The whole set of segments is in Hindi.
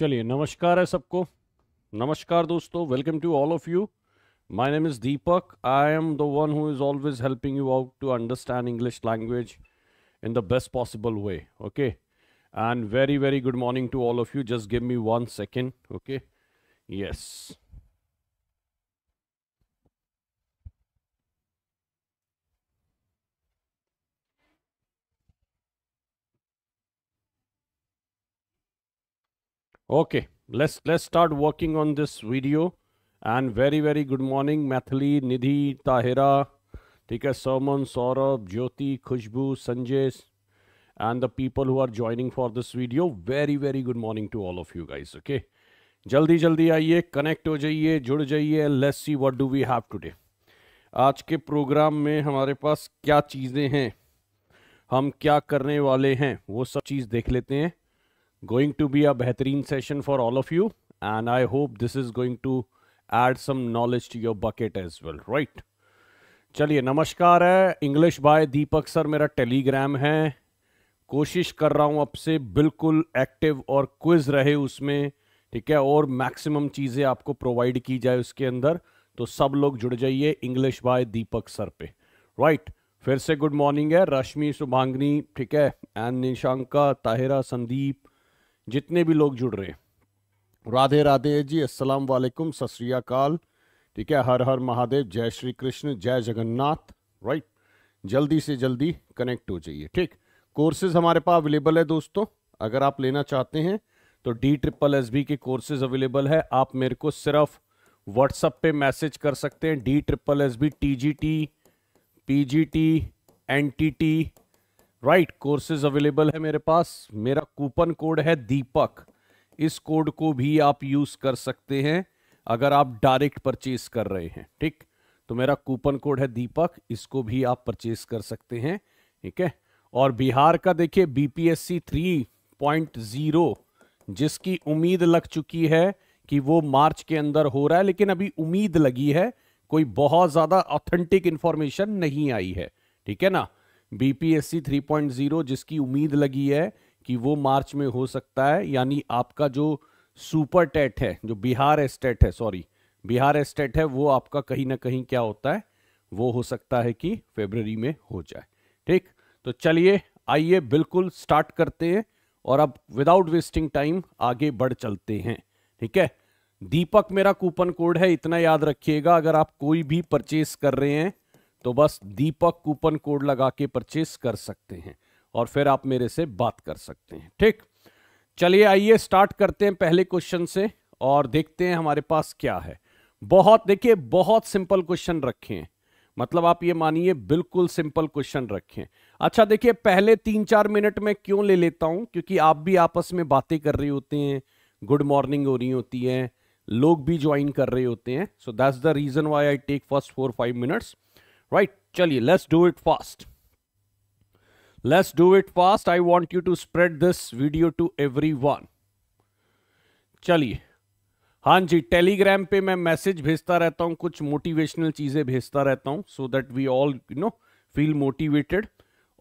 चलिए, नमस्कार है सबको। नमस्कार दोस्तों welcome to all of you my name is Deepak I am the one who is always helping you out to understand English language in the best possible way okay and very very good morning to all of you just give me one second okay yes okay let's let's start working on this video and very very good morning mathili nidhi tahira ठीक है Sarman Saurabh Jyoti Khushboo Sanjay and the people who are joining for this video very very good morning to all of you guys okay जल्दी जल्दी आइए कनेक्ट हो जाइए जुड़ जाइए let's see what do we have today आज के प्रोग्राम में हमारे पास क्या चीज़ें हैं हम क्या करने वाले हैं वो सब चीज़ देख लेते हैं गोइंग टू बी अ बेहतरीन session for all of you and I hope this is going to add some knowledge to your bucket as well right चलिए, नमस्कार है। इंग्लिश बाय दीपक सर मेरा टेलीग्राम है। कोशिश कर रहा हूँ अब से बिल्कुल एक्टिव और क्विज रहे उसमें, ठीक है? और मैक्सिमम चीज़ें आपको प्रोवाइड की जाए उसके अंदर। तो सब लोग जुड़ जाइए इंग्लिश बाय दीपक सर पे। राइट फिर से गुड मॉर्निंग है। रश्मि, शुभांगनी, ठीक है? एंड निशांका, ताहिरा, संदीप जितने भी लोग जुड़ रहे हैं। राधे राधे जी, अस्सलाम वालेकुम, सत श्री अकाल। ठीक है, हर हर महादेव, जय श्री कृष्ण, जय जगन्नाथ राइट जल्दी से जल्दी कनेक्ट हो जाइए, ठीक? कोर्सेज हमारे पास अवेलेबल है दोस्तों, अगर आप लेना चाहते हैं तो डी ट्रिपल एस बी के कोर्सेज अवेलेबल है। आप मेरे को सिर्फ़ व्हाट्सअप पे मैसेज कर सकते हैं D triple S B T G T P G T N T T right courses available है मेरे पास। मेरा कूपन कोड है दीपक। इस कोड को भी आप यूज़ कर सकते हैं अगर आप डायरेक्ट परचेज कर रहे हैं, ठीक? तो मेरा कूपन कोड है दीपक। इसको भी आप परचेज कर सकते हैं, ठीक है? और बिहार का देखिए बीपीएससी 3.0 जिसकी उम्मीद लग चुकी है कि वो मार्च के अंदर हो रहा है, लेकिन अभी उम्मीद लगी है, कोई बहुत ज़्यादा ऑथेंटिक इंफॉर्मेशन नहीं आई है, ठीक है ना? बीपीएससी 3.0 जिसकी उम्मीद लगी है कि वो मार्च में हो सकता है, यानी आपका जो सुपर टेट है, जो बिहार एस्टेट है सॉरी बिहार एस्टेट है, वो आपका कहीं ना कहीं क्या होता है, वो हो सकता है कि फेबररी में हो जाए। ठीक तो चलिए, आइए, बिल्कुल स्टार्ट करते हैं, और अब विदाउट वेस्टिंग टाइम आगे बढ़ चलते हैं। ठीक है, दीपक मेरा कूपन कोड है, इतना याद रखिएगा, अगर आप कोई भी परचेस कर रहे हैं तो बस दीपक कूपन कोड लगा के परचेस कर सकते हैं और फिर आप मेरे से बात कर सकते हैं। ठीक? चलिए आइए स्टार्ट करते हैं पहले क्वेश्चन से और देखते हैं हमारे पास क्या है। बहुत, देखिए, बहुत सिंपल क्वेश्चन रखे हैं। मतलब आप ये मानिए, बिल्कुल सिंपल क्वेश्चन रखें अच्छा देखिए, पहले तीन चार मिनट में क्यों ले लेता हूँ? क्योंकि आप भी आपस में बातें कर रही होते हैं, गुड मॉर्निंग हो रही होती है, लोग भी ज्वाइन कर रहे होते हैं। So that's the reason why I take first four five minutes right चलिए let's do it fast let's do it fast I want you to spread this video to everyone चलिए हाँ जी टेलीग्राम पे मैं मैसेज भेजता रहता हूँ, कुछ मोटिवेशनल चीज़ें भेजता रहता हूँ so that we all you know feel motivated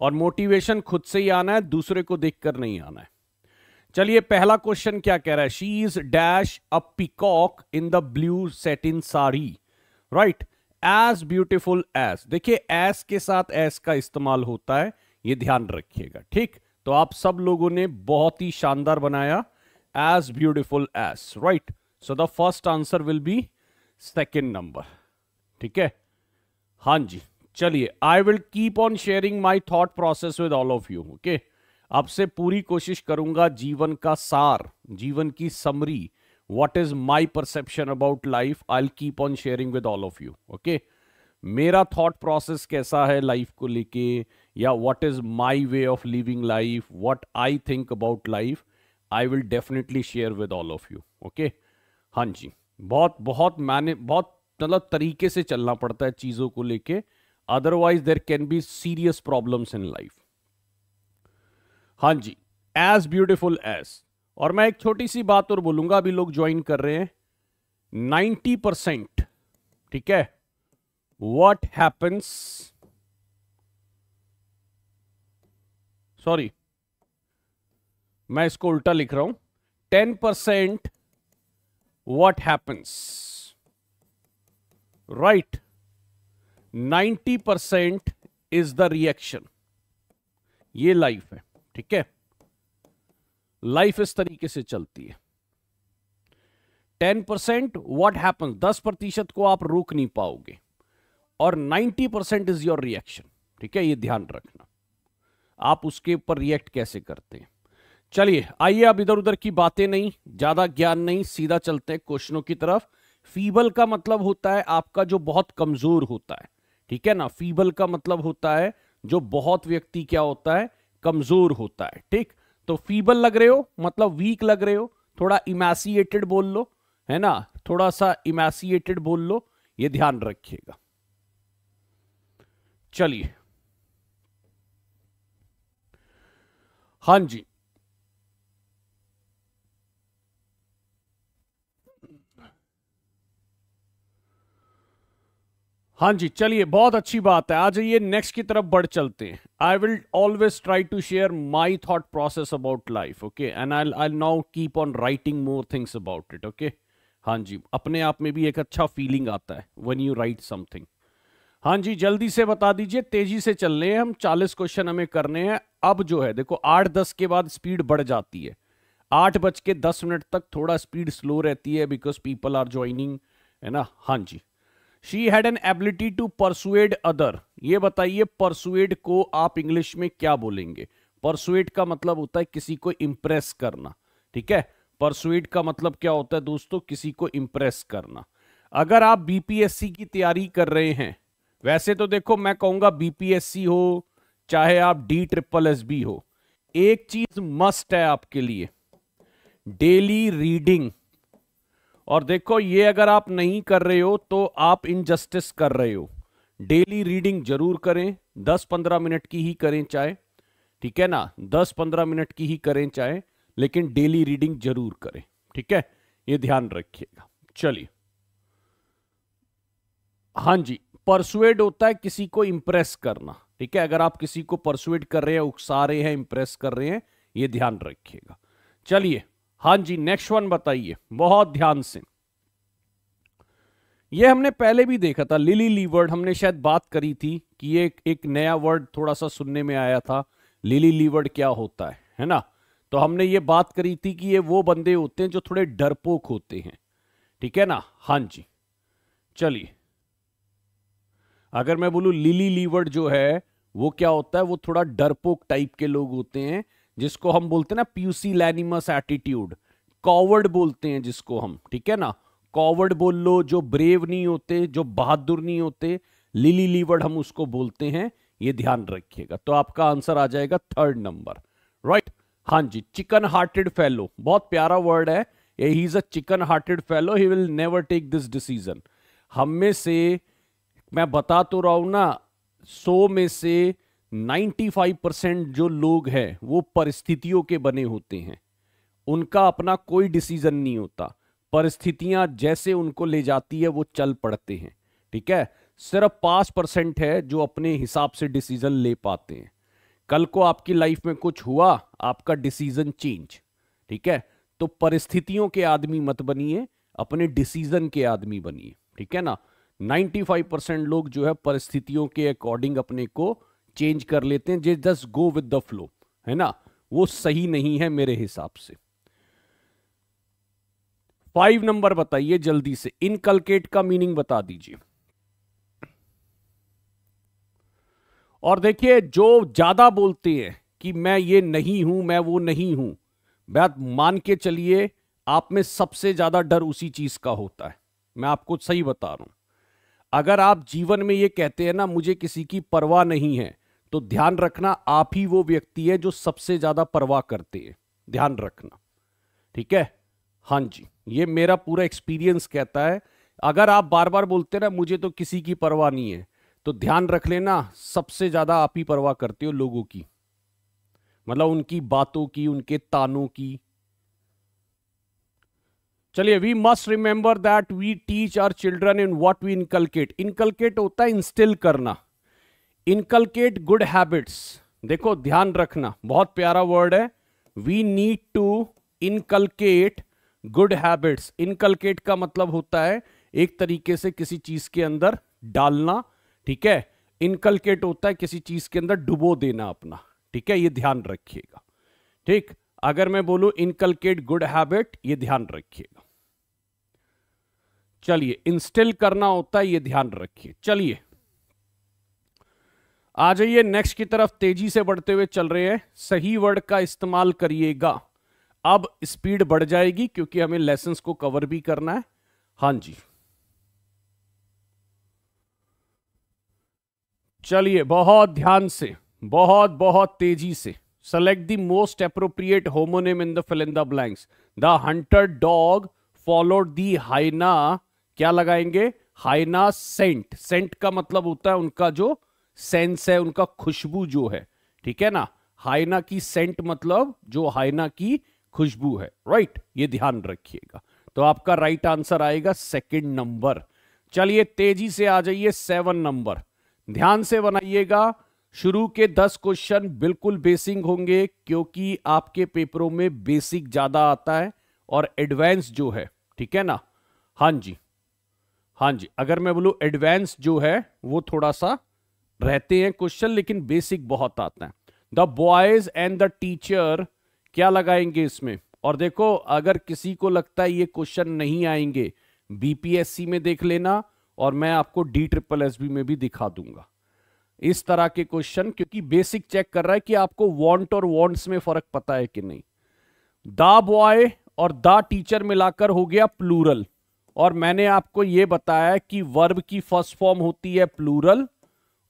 और मोटिवेशन खुद से ही आना है, दूसरे को देखकर नहीं आना है। चलिए, पहला क्वेश्चन क्या कह रहा है? She is dash a peacock in the blue set in sari right as beautiful as देखिए एस के साथ एस का इस्तेमाल होता है, ये ध्यान रखिएगा, ठीक? तो आप सब लोगों ने बहुत ही शानदार बनाया as beautiful as right so the first answer will be second number ठीक है? हाँ जी, चलिए I will keep on sharing my thought process with all of you okay आपसे पूरी कोशिश करूँगा जीवन का सार, जीवन की summary what is my perception about life I keep on sharing with all of you okay मेरा थॉट प्रोसेस कैसा है लाइफ को लेके? या what is my way of living life what I think about life I will definitely share with all of you okay हाँ जी, बहुत बहुत मैंने, बहुत मतलब तरीके से चलना पड़ता है चीज़ों को लेके। Otherwise there can be serious problems in life हाँ जी एज ब्यूटिफुल एज और मैं एक छोटी सी बात और बोलूँगा, अभी लोग ज्वाइन कर रहे हैं। नाइन्टी परसेंट ठीक है? वॉट हैपन्स सॉरी मैं इसको उल्टा लिख रहा हूँ। 10 percent, what happens? Right 90 percent is the reaction ये लाइफ है, ठीक है? लाइफ इस तरीके से चलती है। टेन परसेंट वॉट हैपन दस प्रतिशत को आप रोक नहीं पाओगे और ninety percent is your reaction ठीक है, ये ध्यान रखना। आप उसके ऊपर रिएक्ट कैसे करते हैं? चलिए, आइए अब इधर उधर की बातें नहीं, ज़्यादा ज्ञान नहीं, सीधा चलते हैं क्वेश्चनों की तरफ़। फीबल का मतलब होता है आपका जो बहुत कमज़ोर होता है, ठीक है ना? फीबल का मतलब होता है जो बहुत व्यक्ति क्या होता है? कमज़ोर होता है, ठीक? तो फीबल लग रहे हो मतलब वीक लग रहे हो, थोड़ा इमेसिएटेड बोल लो, है ना? थोड़ा सा इमेसिएटेड बोल लो, ये ध्यान रखिएगा। चलिए। हाँ जी। हाँ जी, चलिए, बहुत अच्छी बात है। आज ये नेक्स्ट की तरफ़ बढ़ चलते हैं। I will always try to share my thought process about life okay and I I now keep on writing more things about it okay हाँ जी, अपने आप में भी एक अच्छा फीलिंग आता है वन यू राइट समथिंग हाँ जी, जल्दी से बता दीजिए, तेज़ी से चल रहे हैं हम, चालीस क्वेश्चन हमें करने हैं। अब जो है, देखो, आठ, दस के बाद स्पीड बढ़ जाती है। आठ बज के दस मिनट तक थोड़ा स्पीड स्लो रहती है बिकॉज़ पीपल आर ज्वाइनिंग है ना? हाँ जी। She had an ability to persuade other ये बताइए परसुएड को आप इंग्लिश में क्या बोलेंगे? परसुएड का मतलब होता है किसी को इंप्रेस करना, ठीक है? परसुएड का मतलब क्या होता है दोस्तों? किसी को इंप्रेस करना। अगर आप बीपीएससी की तैयारी कर रहे हैं, वैसे तो देखो, मैं कहूँगा बीपीएससी हो, चाहे आप डी ट्रिपल एस बी हो, एक चीज़ मस्ट है आपके लिए डेली रीडिंग और देखो, ये अगर आप नहीं कर रहे हो तो आप इनजस्टिस कर रहे हो। डेली रीडिंग ज़रूर करें 10-15 मिनट की ही करें चाहे ठीक है ना? 10-15 मिनट की ही करें चाहे लेकिन डेली रीडिंग ज़रूर करें। ठीक है? ये ध्यान रखिएगा। चलिए। हाँ जी परसुएड होता है किसी को इंप्रेस करना। ठीक है? अगर आप किसी को परसुएड कर रहे हैं, उकसा रहे हैं इंप्रेस कर रहे हैं, ये ध्यान रखिएगा। चलिए। हाँ जी नेक्स्ट वन बताइए। बहुत ध्यान से। ये हमने पहले भी देखा था लिली लीवर्ड हमने शायद बात करी थी कि ये एक, एक नया वर्ड थोड़ा सा सुनने में आया था। लिली लीवर्ड क्या होता है है ना? तो हमने ये बात करी थी कि ये वो बंदे होते हैं जो थोड़े डरपोक होते हैं। ठीक है ना? हाँ जी। चलिए। अगर मैं बोलूँ लिली लीवर्ड जो है वो क्या होता है? वो थोड़ा डरपोक टाइप के लोग होते हैं। जिसको हम बोलते हैं ना प्यूसी लैनिमस एटीट्यूड कॉवर्ड बोलते हैं जिसको हम, ठीक है ना? कॉवर्ड बोल लो, जो ब्रेव नहीं होते, जो बहादुर नहीं होते लिली लीवर्ड हम उसको बोलते हैं, ये ध्यान रखिएगा। तो आपका आंसर आ जाएगा थर्ड नंबर राइट हाँ जी चिकन हार्टेड फेलो बहुत प्यारा वर्ड है। He is a chicken hearted fellow he will never take this decision हम में से, मैं बता तो रहा हूँ ना, सो में से 95 परसेंट जो लोग हैं, वो परिस्थितियों के बने होते हैं। उनका अपना कोई डिसीज़न नहीं होता। परिस्थितियाँ जैसे उनको ले जाती है, वो चल पड़ते हैं। ठीक है? सिर्फ़ पाँच परसेंट है जो अपने हिसाब से डिसीज़न ले पाते हैं। कल को आपकी लाइफ में कुछ हुआ, आपका डिसीज़न चेंज ठीक है? तो परिस्थितियों के आदमी मत बनिए, अपने डिसीज़न के आदमी बनिए। ठीक है ना? 95 परसेंट लोग जो है परिस्थितियों के अकॉर्डिंग अपने को चेंज कर लेते हैं जे just go with the flow है ना? वो सही नहीं है मेरे हिसाब से। फाइव नंबर बताइए जल्दी से। इनकलकेट का मीनिंग बता दीजिए। और देखिए, जो ज़्यादा बोलते हैं कि मैं ये नहीं हूँ, मैं वो नहीं हूँ, बात मान के चलिए, आप में सबसे ज़्यादा डर उसी चीज़ का होता है। मैं आपको सही बता रहा हूँ। अगर आप जीवन में ये कहते हैं ना, मुझे किसी की परवाह नहीं है तो ध्यान रखना, आप ही वो व्यक्ति है जो सबसे ज़्यादा परवाह करते हैं। ध्यान रखना। ठीक है? हाँ जी। ये मेरा पूरा एक्सपीरियंस कहता है। अगर आप बार बार बोलते ना, मुझे तो किसी की परवाह नहीं है तो ध्यान रख लेना, सबसे ज़्यादा आप ही परवाह करते हो लोगों की। मतलब उनकी बातों की, उनके तानों की। चलिए we must remember that we teach our children in what we inculcate inculcate होता है इंस्टिल करना। इनकलकेट गुड हैबिट्स देखो, ध्यान रखना, बहुत प्यारा वर्ड है। We need to inculcate good habits inculcate का मतलब होता है एक तरीके से किसी चीज़ के अंदर डालना, ठीक है? इनकलकेट होता है किसी चीज़ के अंदर डुबो देना अपना, ठीक है? ये ध्यान रखिएगा। ठीक? अगर मैं बोलूँ इनकलकेट गुड हैबिट ये ध्यान रखिएगा। चलिए इंस्टिल करना होता है, ये ध्यान रखिए। चलिए आ जाइए नेक्स्ट की तरफ़ तेज़ी से बढ़ते हुए चल रहे हैं। सही वर्ड का इस्तेमाल करिएगा। अब स्पीड बढ़ जाएगी क्योंकि हमें लेसन्स को कवर भी करना है। हाँ जी। चलिए, बहुत ध्यान से, बहुत बहुत तेज़ी से। Select the most appropriate homonym in the fill in the blanks the hunter dog followed the hyena क्या लगाएँगे? हाइना सेंट सेंट का मतलब होता है उनका जो सेंस है, उनका खुशबू जो है, ठीक है ना? हाइना की सेंट मतलब जो हाइना की खुशबू है राइट ये ध्यान रखिएगा। तो आपका राइट आंसर आएगा सेकंड नंबर चलिए तेज़ी से आ जाइए सेवन नंबर ध्यान से बनाइएगा, शुरू के दस क्वेश्चन बिल्कुल बेसिक होंगे, क्योंकि आपके पेपरों में बेसिक ज़्यादा आता है और एडवांस जो है, ठीक है ना? हाँ जी हाँ जी। अगर मैं बोलूँ एडवांस जो है, वो थोड़ा सा रहते हैं क्वेश्चन लेकिन बेसिक बहुत आता है। The boys and the teacher क्या लगाएँगे इसमें? और देखो, अगर किसी को लगता है ये क्वेश्चन नहीं आएँगे बीपीएससी में देख लेना और मैं आपको डी ट्रिपल एस बी में भी दिखा दूँगा। इस तरह के क्वेश्चन क्योंकि बेसिक चेक कर रहा है कि आपको वांट और वांट्स में फ़र्क पता है कि नहीं। द बॉय और द टीचर मिलाकर हो गया प्लूरल और मैंने आपको यह बताया कि वर्ब की फ़र्स्ट फॉर्म होती है प्लूरल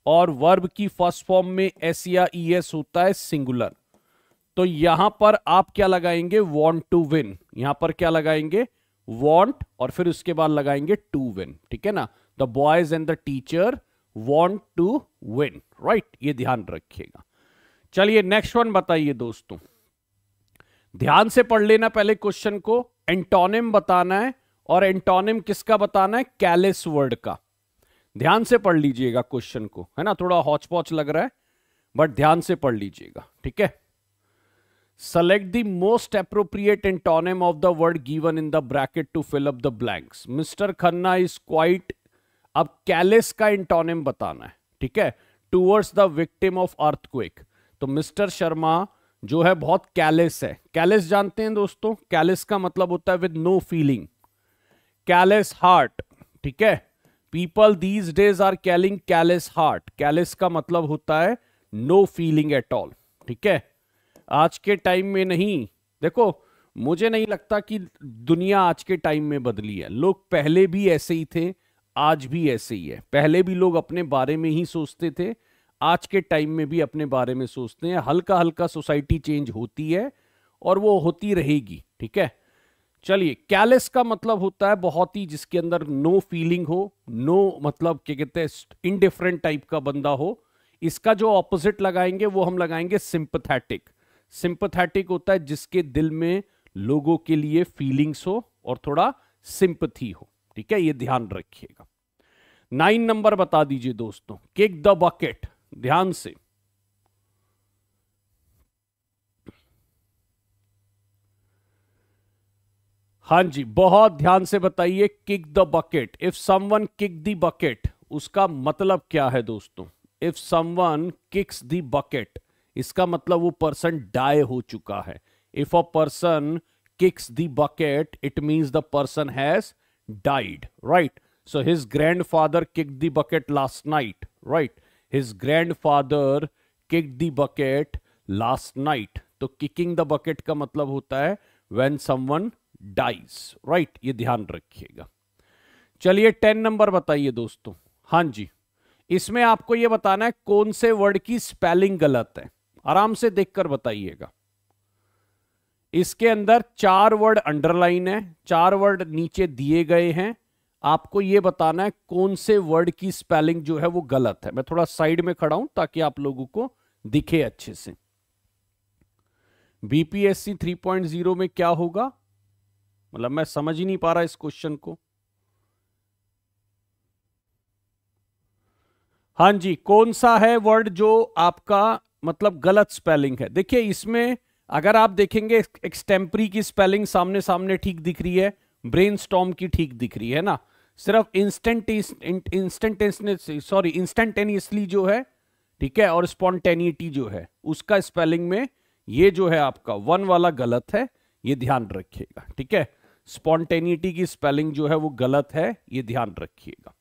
और वर्ब की फ़र्स्ट फॉर्म में एस या ई एस होता है सिंगुलर तो यहाँ पर आप क्या लगाएँगे? वॉन्ट टू विन यहाँ पर क्या लगाएँगे? वॉन्ट और फिर उसके बाद लगाएँगे टू विन ठीक है ना? The boys and the teacher want to win right ये ध्यान रखिएगा। चलिए नेक्स्ट वन बताइए दोस्तों। ध्यान से पढ़ लेना पहले क्वेश्चन को। एंटोनिम बताना है और एंटोनिम किसका बताना है? कैलिस वर्ड का। ध्यान से पढ़ लीजिएगा क्वेश्चन को, है ना? थोड़ा हॉच पॉच लग रहा है बट ध्यान से पढ़ लीजिएगा, ठीक है? Select the most appropriate antonym of the word given in the bracket to fill up the blanks mister Khanna is quite अब कैलेस का एंटोनिम बताना है, ठीक है? Towards the victim of earthquake तो मिस्टर शर्मा जो है बहुत कैलेस है। कैलेस जानते हैं दोस्तों? कैलेस का मतलब होता है with no feeling callous heart ठीक है? People these days are calling callous heart callous का मतलब होता है नो फीलिंग एट ऑल ठीक है? आज के टाइम में नहीं. देखो, मुझे नहीं लगता कि दुनिया आज के टाइम में बदली है। लोग पहले भी ऐसे ही थे, आज भी ऐसे ही है। पहले भी लोग अपने बारे में ही सोचते थे, आज के टाइम में भी अपने बारे में सोचते हैं। हल्का हल्का सोसाइटी चेंज होती है और वो होती रहेगी। ठीक है? चलिए कैलेस का मतलब होता है बहुत ही जिसके अंदर नो फीलिंग हो नो मतलब क्या कहते हैं इनडिफरेंट टाइप का बंदा हो, इसका जो ऑपोजिट लगाएँगे, वो हम लगाएँगे सिंपथेटिक सिंपथेटिक होता है जिसके दिल में लोगों के लिए फीलिंग्स हो और थोड़ा सिंपथी हो, ठीक है? ये ध्यान रखिएगा. नाइन नंबर बता दीजिए दोस्तों किक द बकेट ध्यान से. हाँ जी, बहुत ध्यान से बताइए kick the bucket if someone kick the bucket उसका मतलब क्या है दोस्तों? If someone kicks the bucket इसका मतलब वो पर्सन डाई हो चुका है. If a person kicks the bucket it means the person has died right so his grandfather kick the bucket last night right his grandfather kick the bucket last night तो किकिंग द बकेट का मतलब होता है वेन समवन डाइज राइट ये ध्यान रखिएगा। चलिए टेन नंबर बताइए दोस्तों। हाँ जी, इसमें आपको यह बताना है कौन से वर्ड की स्पेलिंग गलत है। आराम से देखकर बताइएगा। इसके अंदर चार वर्ड अंडरलाइन है, चार वर्ड नीचे दिए गए हैं। आपको यह बताना है कौन से वर्ड की स्पेलिंग जो है वो गलत है। मैं थोड़ा साइड में खड़ा हूँ ताकि आप लोगों को दिखे अच्छे से। बीपीएससी 3.0 में क्या होगा? मतलब मैं समझ ही नहीं पा रहा इस क्वेश्चन को। हाँ जी, कौन सा है वर्ड जो आपका मतलब गलत स्पेलिंग है? देखिए, इसमें अगर आप देखेंगे एक्सटेम्परी की स्पेलिंग सामने सामने ठीक दिख रही है ब्रेन की ठीक दिख रही है ना? सिर्फ़ इंस्टेंट इंस्टेंटेनियस सॉरी इंस्टेंटेनियसली जो है, ठीक है, और स्पॉन्टेनिटी जो है, उसका स्पेलिंग में ये जो है आपका वन वाला गलत है, ये ध्यान रखिएगा, ठीक है? स्पॉन्टेनिटी की स्पेलिंग जो है वो गलत है, ये ध्यान रखिएगा।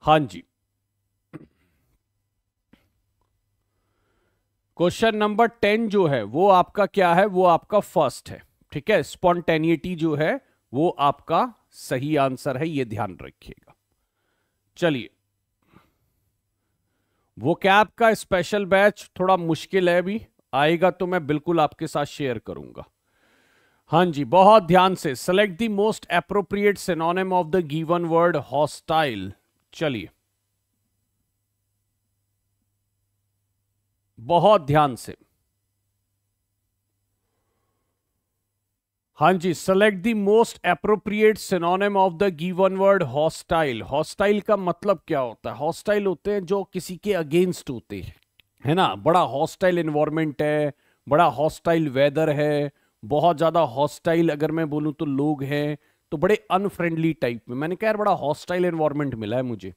हाँ जी। क्वेश्चन नंबर टेन जो है, वो आपका क्या है? वो आपका फ़र्स्ट है, ठीक है? स्पॉन्टेनिटी जो है, वो आपका सही आंसर है, ये ध्यान रखिएगा। चलिए। वो कैब का स्पेशल बैच थोड़ा मुश्किल है अभी, आएगा तो मैं बिल्कुल आपके साथ शेयर करूँगा। हाँ जी, बहुत ध्यान से। Select the most appropriate synonym of the given word hostile चलिए। बहुत ध्यान से। हाँ जी select the most appropriate synonym of the given word hostile hostile का मतलब क्या होता है? हॉस्टाइल होते हैं जो किसी के अगेंस्ट होते हैं। है ना? बड़ा हॉस्टाइल इन्वायरमेंट है, बड़ा हॉस्टाइल वेदर है बहुत ज़्यादा हॉस्टाइल अगर मैं बोलूँ तो लोग हैं तो बड़े अनफ्रेंडली टाइप में। मैंने कहा यार, बड़ा हॉस्टाइल इन्वायरमेंट मिला है मुझे।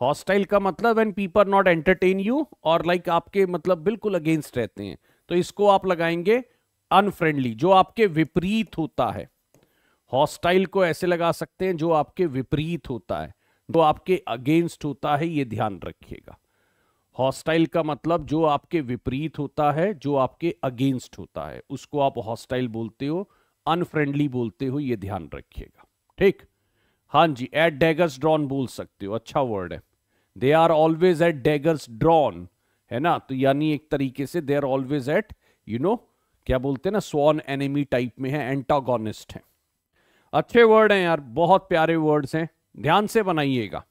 हॉस्टाइल का मतलब an people not entertain you और लाइक आपके मतलब बिल्कुल अगेंस्ट रहते हैं तो इसको आप लगाएँगे अनफ्रेंडली जो आपके विपरीत होता है। हॉस्टाइल को ऐसे लगा सकते हैं जो आपके विपरीत होता है, जो आपके अगेंस्ट होता है, ये ध्यान रखिएगा। हॉस्टाइल का मतलब जो आपके विपरीत होता है, जो आपके अगेंस्ट होता है, उसको आप हॉस्टाइल बोलते हो, अनफ्रेंडली बोलते हो, ये ध्यान रखिएगा। ठीक? हाँ जी, एट डेगर्स ड्रॉन बोल सकते हो अच्छा वर्ड है। They are always at daggers drawn, है ना? तो यानी एक तरीके से they are always at, you know, क्या बोलते हैं ना, स्वॉन एनिमी टाइप में है, एंटागोनिस्ट है। अच्छे वर्ड हैं यार, बहुत प्यारे वर्ड्स हैं, ध्यान से बनाइएगा।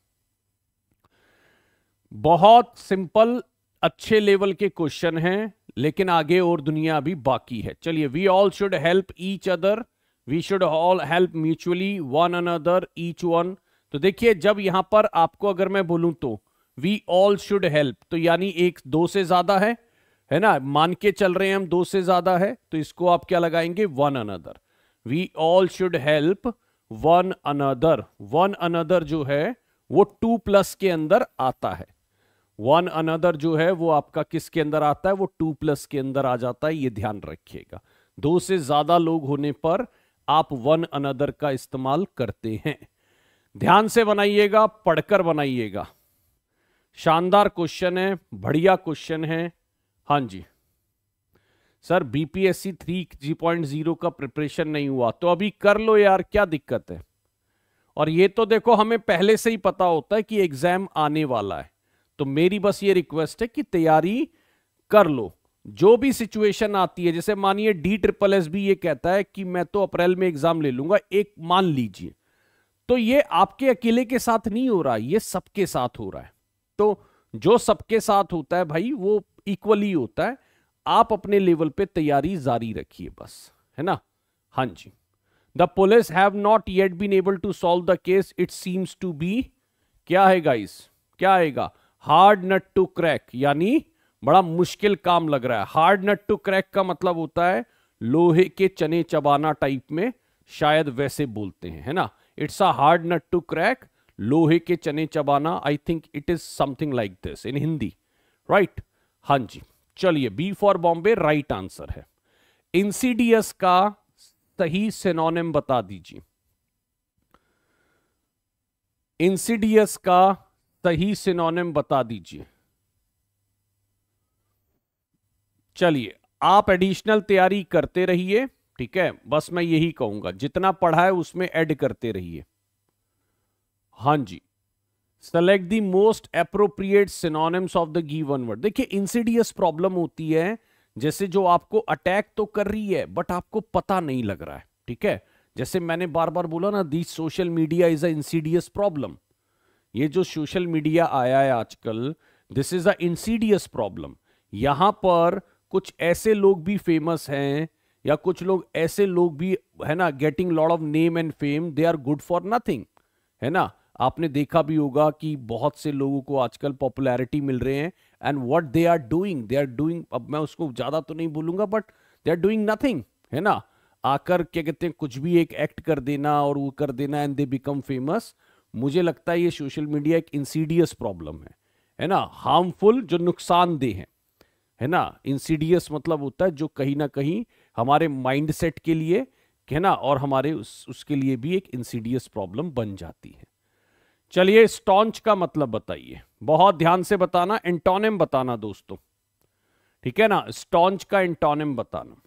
बहुत सिंपल, अच्छे लेवल के क्वेश्चन हैं, लेकिन आगे और दुनिया अभी बाकी है। चलिए we all should help each other we should all help mutually one another each one तो देखिए, जब यहाँ पर आपको अगर मैं बोलूँ तो वी ऑल शुड हेल्प तो यानी एक दो से ज़्यादा है है ना? मान के चल रहे हैं हम, दो से ज़्यादा है तो इसको आप क्या लगाएँगे? One another we all should help one another one another जो है, वो टू प्लस के अंदर आता है। वन अनदर जो है, वो आपका किसके अंदर आता है? वो टू प्लस के अंदर आ जाता है, ये ध्यान रखिएगा। दो से ज़्यादा लोग होने पर आप वन अनदर का इस्तेमाल करते हैं। ध्यान से बनाइएगा, पढ़कर बनाइएगा। शानदार क्वेश्चन है, बढ़िया क्वेश्चन है। हाँ जी। सर बीपीएससी थ्री जी पॉइंट ज़ीरो का प्रिपरेशन नहीं हुआ तो अभी कर लो यार, क्या दिक्कत है? और ये तो देखो, हमें पहले से ही पता होता है कि एग्ज़ाम आने वाला है। तो मेरी बस ये रिक्वेस्ट है कि तैयारी कर लो। जो भी सिचुएशन आती है, जैसे मानिए डी ट्रिपल एस भी ये कहता है कि मैं तो अप्रैल में एग्ज़ाम ले लूँगा, एक मान लीजिए। तो ये आपके अकेले के साथ नहीं हो रहा, ये सबके साथ हो रहा है। तो जो सबके साथ होता है भाई, वो इक्वली होता है। आप अपने लेवल पे तैयारी जारी रखिए बस, है ना? हाँ जी। The police have not yet been able to solve the case it seems to be क्या है गाइस क्या आएगा? हार्ड नट टू क्रैक यानी बड़ा मुश्किल काम लग रहा है। हार्ड नट टू क्रैक का मतलब होता है लोहे के चने चबाना टाइप में शायद वैसे बोलते हैं, है ना? It's a hard nut to crack लोहे के चने चबाना I think it is something like this in Hindi right हाँ जी, चलिए B for Bombay right answer है। इंसीडियस का सही सिनोनिम बता दीजिए। इंसीडियस का सही सिनोनिम बता दीजिए। चलिए, आप एडिशनल तैयारी करते रहिए, ठीक है? बस मैं यही कहूँगा, जितना पढ़ा है उसमें ऐड करते रहिए। हाँ जी। Select the most appropriate synonyms of the given word देखिए इंसिडियस प्रॉब्लम होती है, जैसे जो आपको अटैक तो कर रही है बट आपको पता नहीं लग रहा है, ठीक है? जैसे मैंने बार बार बोला ना the social media is a insidious problem ये जो सोशल मीडिया आया है आजकल this is a insidious problem यहाँ पर कुछ ऐसे लोग भी फ़ेमस हैं, या कुछ लोग ऐसे लोग भी, है ना getting lord of name and fame they are good for nothing है ना? आपने देखा भी होगा कि बहुत से लोगों को आजकल पॉपुलैरिटी मिल रहे हैं and what they are doing they are doing अब मैं उसको ज़्यादा तो नहीं बोलूँगा but they are doing nothing है ना? आकर क्या कहते हैं, कुछ भी एक एक्ट कर देना और वो कर देना एंड दे बिकम फ़ेमस मुझे लगता है ये सोशल मीडिया एक इंसीडियस प्रॉब्लम है। है ना? हार्मफुल जो नुकसानदेह है। है ना? इंसीडियस मतलब होता है जो कहीं ना कहीं हमारे माइंडसेट के लिए है ना? और हमारे उस, उसके लिए भी एक इंसीडियस प्रॉब्लम बन जाती है। चलिए स्टॉन्च का मतलब बताइए। बहुत ध्यान से बताना इंटोनिम बताना दोस्तों। ठीक है ना? स्टॉन्च का इंटोनिम बताना।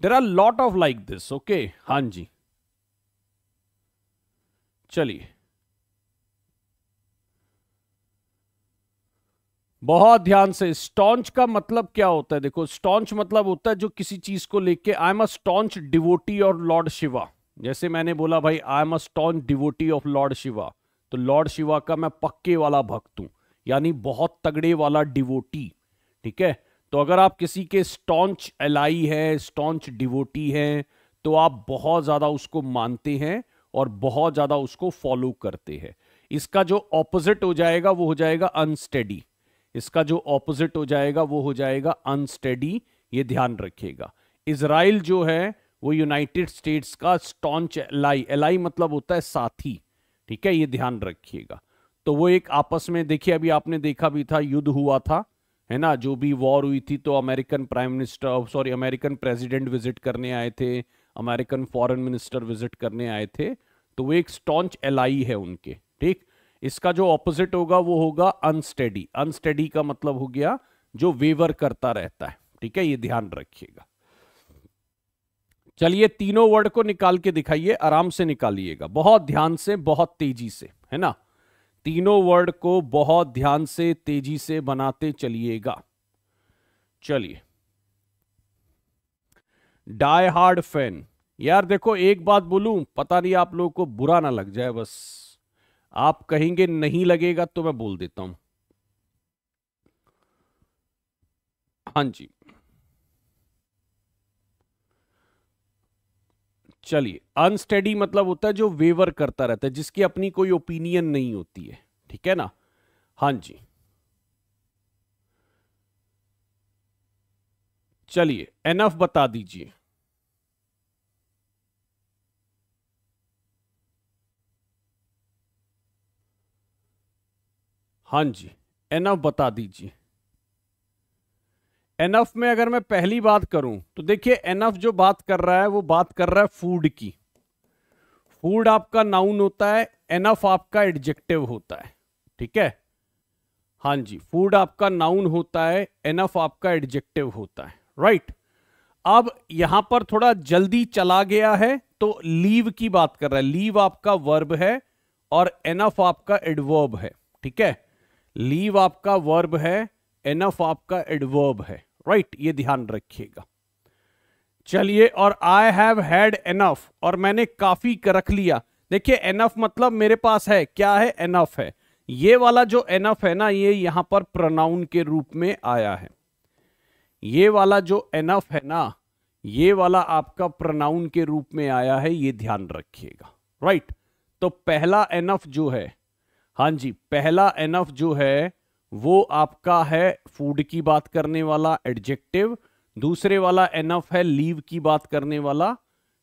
There are lot of like this okay हाँ जी। चलिए। बहुत ध्यान से स्टॉन्च का मतलब क्या होता है? देखो स्टॉन्च मतलब होता है जो किसी चीज़ को लेके I am a staunch devotee और लॉर्ड शिवा जैसे मैंने बोला, भाई I am a staunch devotee of lord Shiva तो लॉर्ड शिवा का मैं पक्के वाला भक्त हूँ, यानी बहुत तगड़े वाला डिवोटी ठीक है? तो अगर आप किसी के स्टॉन्च एलाई है स्टॉन्च डिवोटी है तो आप बहुत ज़्यादा उसको मानते हैं और बहुत ज़्यादा उसको फॉलो करते हैं। इसका जो ऑपोजिट हो जाएगा, वो हो जाएगा अनस्टेडी इसका जो ऑपोजिट हो जाएगा, वो हो जाएगा अनस्टेडी ये ध्यान रखिएगा। इसराइल जो है, वो यूनाइटेड स्टेट्स का स्टॉन्च एलाई एलाई मतलब होता है साथी। ठीक है? ये ध्यान रखिएगा। तो वो एक आपस में, देखिए, अभी आपने देखा भी था, युद्ध हुआ था, है ना? जो भी वॉर हुई थी तो American prime minister sorry American president visit करने आए थे। अमेरिकन फॉरेन मिनिस्टर विज़िट करने आए थे तो वो एक स्टॉन्च एलाई है उनके, ठीक? इसका जो ऑपोजिट होगा, वो होगा अनस्टेडी अनस्टेडी का मतलब हो गया जो वेवर करता रहता है, ठीक है? ये ध्यान रखिएगा। चलिए, तीनों वर्ड को निकाल के दिखाइए, आराम से निकालिएगा। बहुत ध्यान से, बहुत तेज़ी से, है ना? तीनों वर्ड को बहुत ध्यान से, तेज़ी से बनाते चलिएगा। चलिए डाई हार्ड फ़ैन यार देखो, एक बात बोलूँ, पता नहीं आप लोगों को बुरा ना लग जाए, बस। आप कहेंगे नहीं लगेगा तो मैं बोल देता हूँ। हाँ जी। चलिए अनस्टडी मतलब होता है जो वेवर करता रहता है, जिसकी अपनी कोई ओपिनियन नहीं होती है, ठीक है ना? हाँ जी। चलिए एनफ बता दीजिए। हाँ जी एनफ बता दीजिए। एनफ में अगर मैं पहली बात करूँ तो देखिए एनफ जो बात कर रहा है, वो बात कर रहा है फ़ूड की। फ़ूड आपका नाउन होता है एनफ आपका एडजेक्टिव होता है, ठीक है? हाँ जी फ़ूड आपका नाउन होता है एनफ आपका एडजेक्टिव होता है राइट अब यहाँ पर थोड़ा जल्दी चला गया है तो लीव की बात कर रहा है। लीव आपका वर्ब है और एनफ आपका एडवर्ब है, ठीक है? लीव आपका वर्ब है, एनफ आपका एडवर्ब है। राइट, ये ध्यान रखिएगा। चलिए, और आई हैव हैड एनफ और मैंने काफ़ी रख लिया। देखिए एनफ मतलब मेरे पास है, क्या है? एनफ है। ये वाला जो एनफ है ना, ये यहाँ पर प्रोनाउन के रूप में आया है। ये वाला जो एनफ है ना, ये वाला आपका प्रोनाउन के रूप में आया है, ये ध्यान रखिएगा। राइट तो पहला एनफ जो है हाँ जी, पहला एनफ जो है, वो आपका है फ़ूड की बात करने वाला एडजेक्टिव दूसरे वाला एनफ है लीव की बात करने वाला,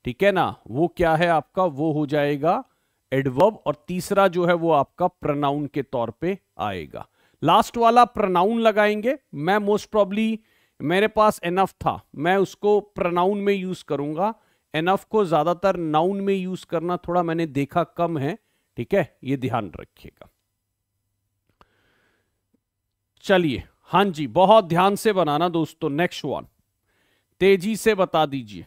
ठीक है ना? वो क्या है आपका? वो हो जाएगा एडवर्ब और तीसरा जो है वो आपका प्रनाउन के तौर पे आएगा। लास्ट वाला प्रनाउन लगाएँगे, मैं मोस्ट प्रॉब्ली मेरे पास एनफ था, मैं उसको प्रनाउन में यूज़ करूँगा। एनफ को ज़्यादातर नाउन में यूज़ करना थोड़ा मैंने देखा कम है ठीक है? ये ध्यान रखिएगा। चलिए हाँ जी, बहुत ध्यान से बनाना दोस्तों नेक्स्ट वन तेज़ी से बता दीजिए।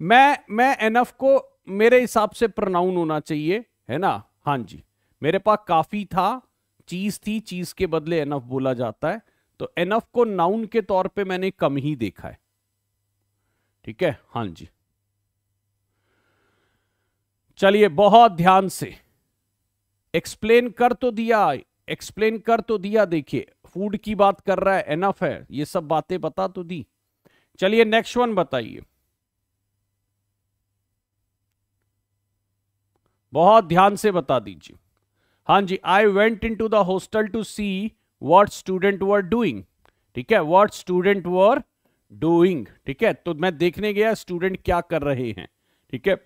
मैं मैं एनफ को मेरे हिसाब से प्रोनाउन होना चाहिए, है ना? हाँ जी। मेरे पास काफ़ी था, चीज़ थी, चीज़ के बदले एनफ बोला जाता है। तो एनफ को नाउन के तौर पे मैंने कम ही देखा है। ठीक है? हाँ जी। चलिए बहुत ध्यान से। एक्सप्लेन कर तो दिया एक्सप्लेन कर तो दिया, देखिए फ़ूड की बात कर रहा है एनफ है, ये सब बातें बता तो दी। चलिए नेक्स्ट वन बताइए। बहुत ध्यान से बता दीजिए। हाँ जी I went into the hostel to see what student were doing ठीक है वॉट स्टूडेंट वर डूइंग ठीक है तो मैं देखने गया स्टूडेंट क्या कर रहे हैं। ठीक है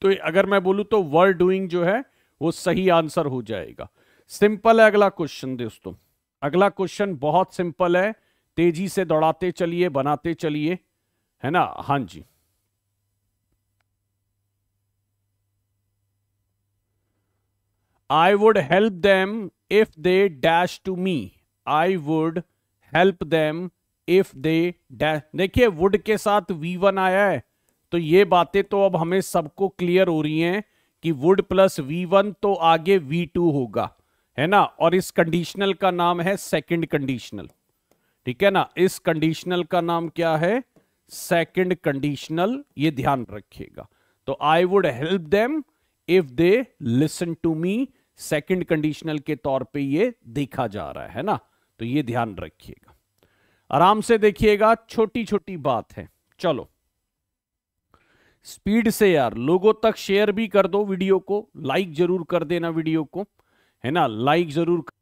तो अगर मैं बोलूँ तो वर डूइंग जो है, वो सही आंसर हो जाएगा। सिंपल है अगला क्वेश्चन दोस्तों। अगला क्वेश्चन बहुत सिंपल है। तेज़ी से दौड़ाते चलिए, बनाते चलिए। है ना? हाँ जी। I would help them if they dash to me. I would help them if they dash. देखिए वुड के साथ वी वन आया है। तो ये बातें तो अब हमें सबको क्लियर हो रही हैं कि वुड प्लस वी वन तो आगे वी टू होगा, है ना? और इस कंडीशनल का नाम है सेकंड कंडीशनल ठीक है ना? इस कंडीशनल का नाम क्या है? सेकंड कंडीशनल ये ध्यान रखिएगा। तो I would help them if they listen to me second conditional के तौर पे ये देखा जा रहा है ना? तो ये ध्यान रखिएगा। आराम से देखिएगा छोटी छोटी बात है। चलो। स्पीड से यार, लोगों तक शेयर भी कर दो वीडियो को लाइक ज़रूर कर देना वीडियो को, है ना? लाइक ज़रूर कर...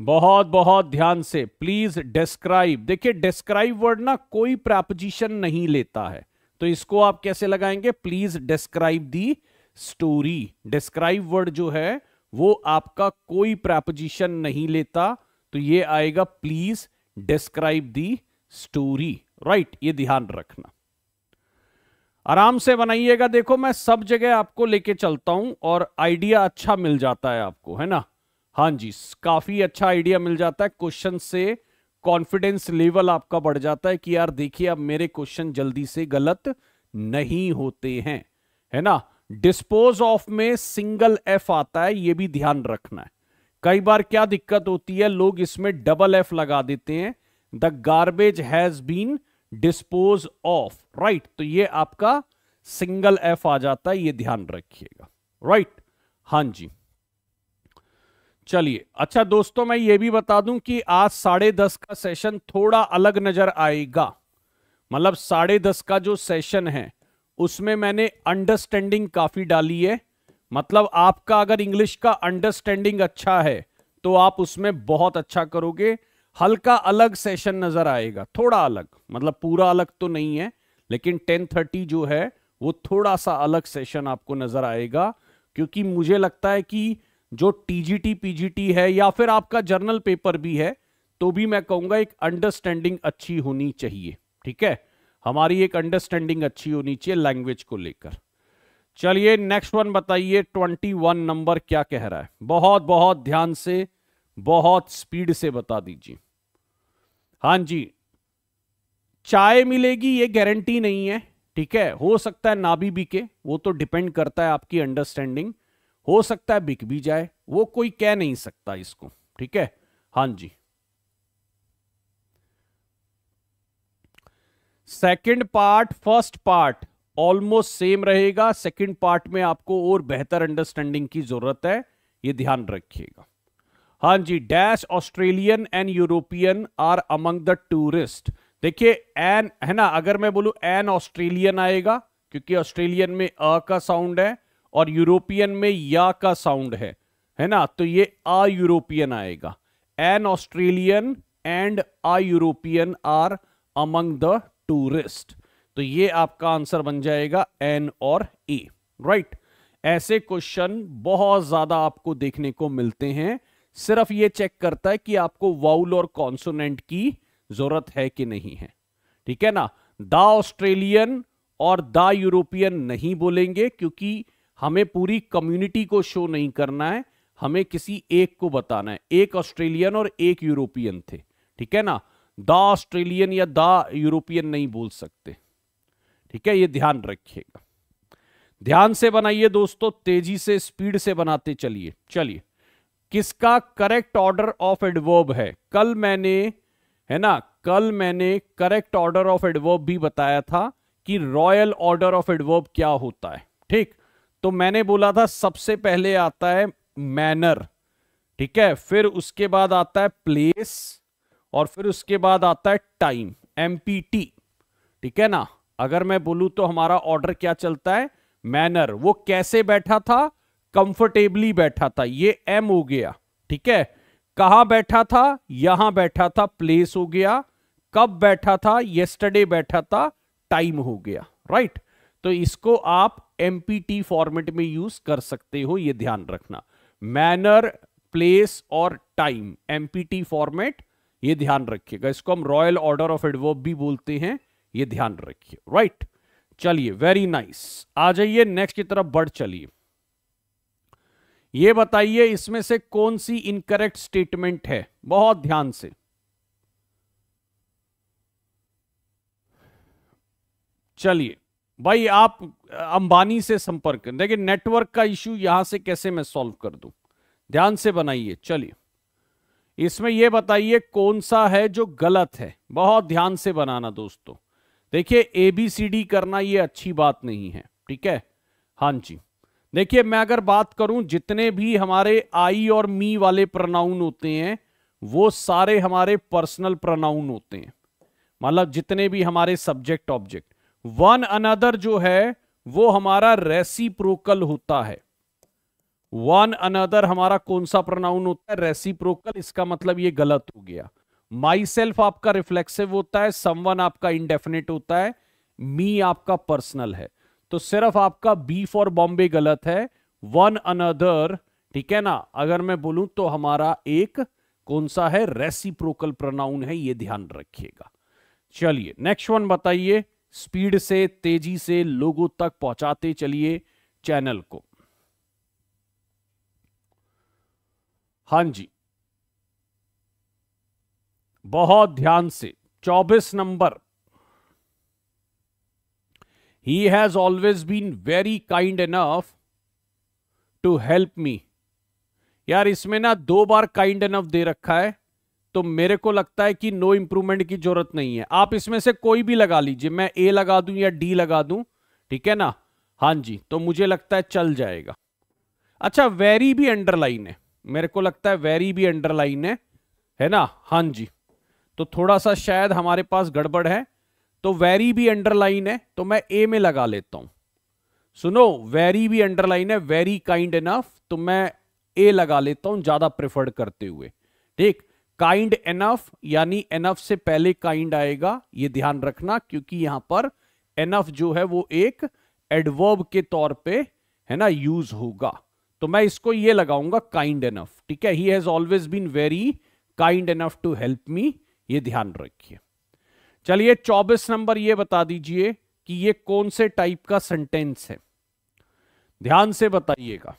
बहुत बहुत ध्यान से प्लीज़ डिस्क्राइब देखिए डिस्क्राइब वर्ड ना कोई प्रपोजिशन नहीं लेता है। तो इसको आप कैसे लगाएँगे? Please describe the story describe word जो है, वो आपका कोई प्रपोजिशन नहीं लेता। तो ये आएगा please describe the story right ये ध्यान रखना। आराम से बनाइएगा। देखो, मैं सब जगह आपको लेके चलता हूँ और आइडिया अच्छा मिल जाता है आपको, है ना? हाँ जी, काफ़ी अच्छा आइडिया मिल जाता है। क्वेश्चन से कॉन्फिडेंस लेवल आपका बढ़ जाता है कि यार, देखिए, अब मेरे क्वेश्चन जल्दी से गलत नहीं होते हैं, है ना? डिस्पोज ऑफ़ में सिंगल एफ़ आता है, ये भी ध्यान रखना है। कई बार क्या दिक्कत होती है, लोग इसमें डबल एफ़ लगा देते हैं। The garbage has been dispose of right तो ये आपका सिंगल एफ़ आ जाता है, ये ध्यान रखिएगा राइट right? हाँ जी। चलिए अच्छा दोस्तों, मैं ये भी बता दूँ कि आज साढ़े दस का सेशन थोड़ा अलग नज़र आएगा। मतलब साढ़े दस का जो सेशन है, उसमें मैंने अंडरस्टैंडिंग काफ़ी डाली है। मतलब आपका अगर इंग्लिश का अंडरस्टैंडिंग अच्छा है तो आप उसमें बहुत अच्छा करोगे। हल्का अलग सेशन नज़र आएगा, थोड़ा अलग। मतलब पूरा अलग तो नहीं है, लेकिन टेन थर्टी जो है, वो थोड़ा सा अलग सेशन आपको नज़र आएगा। क्योंकि मुझे लगता है कि जो टीजीटी पीजीटी है, या फिर आपका जर्नल पेपर भी है तो भी मैं कहूँगा एक अंडरस्टैंडिंग अच्छी होनी चाहिए, ठीक है? हमारी एक अंडरस्टैंडिंग अच्छी होनी चाहिए लैंग्वेज को लेकर। चलिए नेक्स्ट वन बताइए ट्वेंटी वन नंबर क्या कह रहा है? बहुत बहुत ध्यान से, बहुत स्पीड से बता दीजिए। हाँ जी, चाय मिलेगी ये गारंटी नहीं है, ठीक है? हो सकता है ना भी बिके, वो तो डिपेंड करता है आपकी अंडरस्टैंडिंग हो सकता है बिक भी जाए, वो कोई कह नहीं सकता इसको, ठीक है? हाँ जी। Second part first part almost same रहेगा। सेकंड पार्ट में आपको और बेहतर अंडरस्टैंडिंग की ज़रूरत है। ये ध्यान रखिएगा। हाँ जी, dash Australian and European are among the tourist देखिए एन है ना, अगर मैं बोलूँ एन ऑस्ट्रेलियन आएगा, क्योंकि ऑस्ट्रेलियन में अ का साउंड है और यूरोपियन में या का साउंड है है ना तो ये आ यूरोपियन आएगा। An Australian and a European are among the tourist तो ये आपका आंसर बन जाएगा एन और ए राइट ऐसे क्वेश्चन बहुत ज़्यादा आपको देखने को मिलते हैं। सिर्फ़ ये चेक करता है कि आपको वाउल और कॉन्सोनेंट की ज़रूरत है कि नहीं है। ठीक है ना? द ऑस्ट्रेलियन और द यूरोपियन नहीं बोलेंगे क्योंकि हमें पूरी कम्युनिटी को शो नहीं करना है। हमें किसी एक को बताना है। एक ऑस्ट्रेलियन और एक यूरोपियन थे। ठीक है ना? द ऑस्ट्रेलियन या द यूरोपियन नहीं बोल सकते। ठीक है, ये ध्यान रखिएगा। ध्यान से बनाइए दोस्तों, तेज़ी से, स्पीड से बनाते चलिए। चलिए, किसका करेक्ट ऑर्डर ऑफ़ एडवर्ब है? कल मैंने, है ना, कल मैंने करेक्ट ऑर्डर ऑफ़ एडवर्ब भी बताया था कि रॉयल ऑर्डर ऑफ़ एडवर्ब क्या होता है। ठीक तो मैंने बोला था सबसे पहले आता है मैनर ठीक है, फिर उसके बाद आता है प्लेस और फिर उसके बाद आता है टाइम एमपीटी ठीक है ना? अगर मैं बोलूँ तो हमारा ऑर्डर क्या चलता है? मैनर वो कैसे बैठा था? कंफर्टेबली बैठा था। ये एम हो गया। ठीक है? कहा बैठा था? यहाँ बैठा था। प्लेस हो गया। कब बैठा था? येस्टरडे बैठा था। टाइम हो गया। राइट तो इसको आप एमपीटी फॉर्मेट में यूज़ कर सकते हो, ये ध्यान रखना। मैनर प्लेस और टाइम एमपीटी फॉर्मेट ये ध्यान रखिएगा। इसको हम रॉयल ऑर्डर ऑफ़ एडवर्ब भी बोलते हैं। ये ध्यान रखिए। राइट चलिए वेरी नाइस आ जाइए नेक्स्ट की तरफ़ बढ़ चलिए। ये बताइए, इसमें से कौन सी इनकरेक्ट स्टेटमेंट है? बहुत ध्यान से। चलिए, भाई आप अंबानी से संपर्क देखिए नेटवर्क का इश्यू यहाँ से कैसे मैं सॉल्व कर दूँ? ध्यान से बनाइए, चलिए। इसमें यह बताइए, कौन सा है जो गलत है? बहुत ध्यान से बनाना दोस्तों। देखिए ए बी सी डी करना ये अच्छी बात नहीं है, ठीक है? हाँ जी। देखिए, मैं अगर बात करूँ, जितने भी हमारे आई और मी वाले प्रनाउन होते हैं, वो सारे हमारे पर्सनल प्रनाउन होते हैं। मतलब जितने भी हमारे सब्जेक्ट ऑब्जेक्ट वन अनदर जो है, वो हमारा रेसिप्रोकल होता है। वन अनदर हमारा कौन सा प्रोनाउन होता है? रेसिप्रोकल इसका मतलब ये गलत हो गया। माई सेल्फ आपका रिफ्लेक्सिव होता है समवन आपका इंडेफिनिट होता है मी आपका पर्सनल है। तो सिर्फ़ आपका बी फॉर बॉम्बे गलत है वन अनदर ठीक है ना? अगर मैं बोलूँ तो हमारा एक कौन सा है? रेसिप्रोकल प्रोनाउन है, ये ध्यान रखिएगा। चलिए नेक्स्ट वन बताइए स्पीड से, तेज़ी से लोगों तक पहुंचाते चलिए चैनल को। हाँ जी बहुत ध्यान से। 24 number. He has always been very kind enough to help me यार, इसमें ना दो बार काइंड एनफ दे रखा है तो मेरे को लगता है कि नो इंप्रूवमेंट की ज़रूरत नहीं है। आप इसमें से कोई भी लगा लीजिए, मैं ए लगा दूँ या डी लगा दूँ, ठीक है ना? हाँ जी तो मुझे लगता है चल जाएगा। अच्छा वेरी भी अंडरलाइन है। मेरे को लगता है वेरी भी अंडरलाइन है है ना? हाँ जी। तो थोड़ा सा शायद हमारे पास गड़बड़ है तो वेरी भी अंडरलाइन है तो मैं ए में लगा लेता हूँ। सुनो, वेरी भी अंडरलाइन है, वेरी काइंड इनफ तो मैं ए लगा लेता हूँ ज़्यादा प्रिफर्ड करते हुए। ठीक काइंड एनफ यानी एनफ से पहले काइंड आएगा, ये ध्यान रखना, क्योंकि यहाँ पर एनफ जो है वो एक एडवर्ब के तौर पे, है ना यूज़ होगा। तो मैं इसको ये लगाऊँगा काइंड एनफ ठीक है he has always been very kind enough to help me ये ध्यान रखिए। चलिए 24 नंबर ये बता दीजिए कि ये कौन से टाइप का सेंटेंस है। ध्यान से बताइएगा।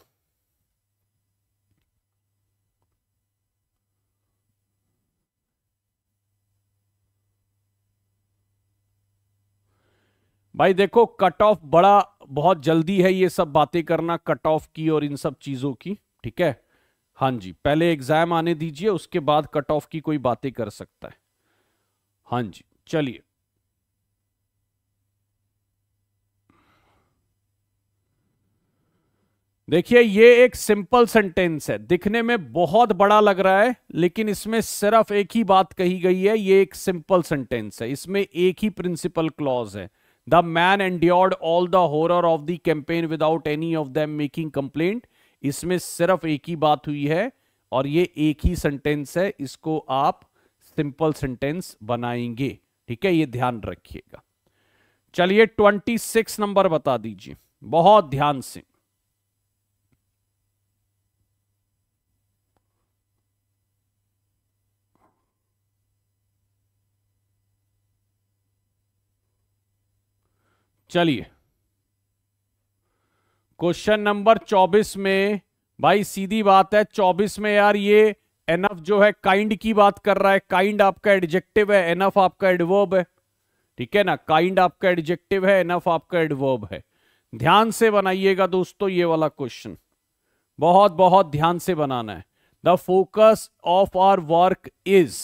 भाई देखो कट ऑफ़ बड़ा, बहुत जल्दी है ये सब बातें करना कट ऑफ़ की और इन सब चीज़ों की, ठीक है? हाँ जी, पहले एग्ज़ाम आने दीजिए, उसके बाद कट ऑफ़ की कोई बातें कर सकता है। हाँ जी, चलिए। देखिए, ये एक सिंपल सेंटेंस है। दिखने में बहुत बड़ा लग रहा है, लेकिन इसमें सिर्फ़ एक ही बात कही गई है, ये एक सिंपल सेंटेंस है। इसमें एक ही प्रिंसिपल क्लॉज है। The man endured all the horror of the campaign without any of them making complaint इसमें सिर्फ़ एक ही बात हुई है और ये एक ही सेंटेंस है, इसको आप सिंपल सेंटेंस बनाएँगे। ठीक है? ये ध्यान रखिएगा। चलिए ट्वेंटी सिक्स नंबर बता दीजिए। बहुत ध्यान से। चलिए। क्वेश्चन नंबर चौबीस में, भाई सीधी बात है, चौबीस में यार ये एनफ जो है काइंड की बात कर रहा है। काइंड आपका एडजेक्टिव है एनफ आपका एडवर्ब है। ठीक है ना? काइंड आपका एडजेक्टिव है एनफ आपका एडवर्ब है। ध्यान से बनाइएगा दोस्तों ये वाला क्वेश्चन बहुत बहुत ध्यान से बनाना है। The focus of our work is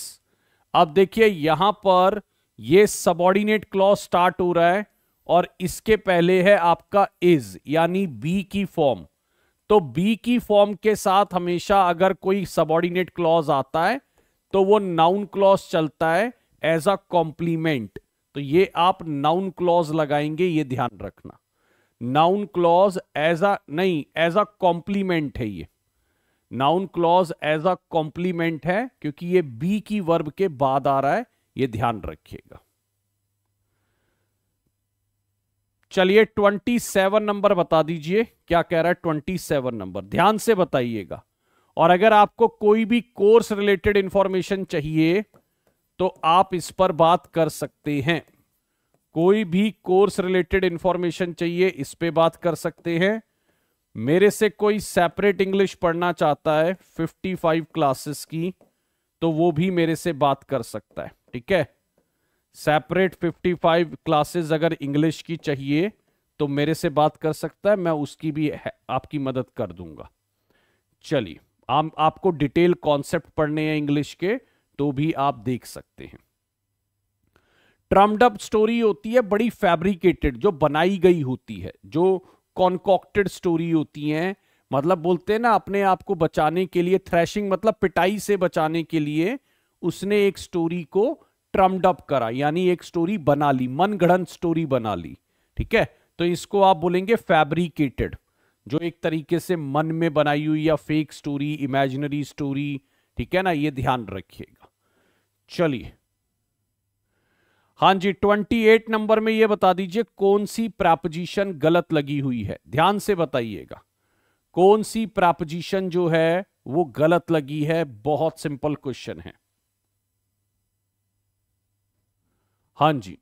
अब देखिए यहाँ पर ये सबॉर्डिनेट क्लॉज स्टार्ट हो रहा है। और इसके पहले है आपका इज़ यानी बी की फॉर्म तो बी की फॉर्म के साथ हमेशा अगर कोई सबॉर्डिनेट क्लॉज आता है तो वो नाउन क्लॉज चलता है एज अ कॉम्प्लीमेंट तो ये आप नाउन क्लॉज लगाएँगे, ये ध्यान रखना। नाउन क्लॉज एज अ नहीं एज अ कॉम्प्लीमेंट है ये। Noun clause as a complement है, क्योंकि ये बी की वर्ब के बाद आ रहा है, ये ध्यान रखिएगा। चलिए ट्वेंटी सेवन नंबर बता दीजिए, क्या कह रहा है ट्वेंटी सेवन नंबर ध्यान से बताइएगा। और अगर आपको कोई भी कोर्स रिलेटेड इंफॉर्मेशन चाहिए तो आप इस पर बात कर सकते हैं। कोई भी कोर्स रिलेटेड इंफॉर्मेशन चाहिए, इस पे बात कर सकते हैं। मेरे से कोई सेपरेट इंग्लिश पढ़ना चाहता है 55 क्लासेस की तो वो भी मेरे से बात कर सकता है। ठीक है? सेपरेट 55 क्लासेस अगर इंग्लिश की चाहिए तो मेरे से बात कर सकता है मैं उसकी भी आपकी मदद कर दूँगा। चलिए आप, आपको डिटेल कॉन्सेप्ट पढ़ने हैं इंग्लिश के तो भी आप देख सकते हैं। ट्रम्ड अप स्टोरी होती है बड़ी फैब्रिकेटेड जो बनाई गई होती है जो कॉन्कॉक्टेड स्टोरी होती हैं। मतलब बोलते हैं ना अपने आप को बचाने के लिए थ्रैशिंग मतलब पिटाई से बचाने के लिए उसने एक स्टोरी को ट्रम्ड अप करा, यानी एक स्टोरी बना ली मन गढ़ंत स्टोरी बना ली, ठीक है? तो इसको आप बोलेंगे फैब्रिकेटेड जो एक तरीके से मन में बनाई हुई या फेक स्टोरी इमेजिनरी स्टोरी ठीक है ना? ये ध्यान रखिएगा। चलिए। हाँ जी ट्वेंटी एट नंबर में ये बता दीजिए, कौन सी प्रैपोजिशन गलत लगी हुई है? ध्यान से बताइएगा। कौन सी प्रापोजिशन जो है, वो गलत लगी है? बहुत सिंपल क्वेश्चन है। हाँ जी।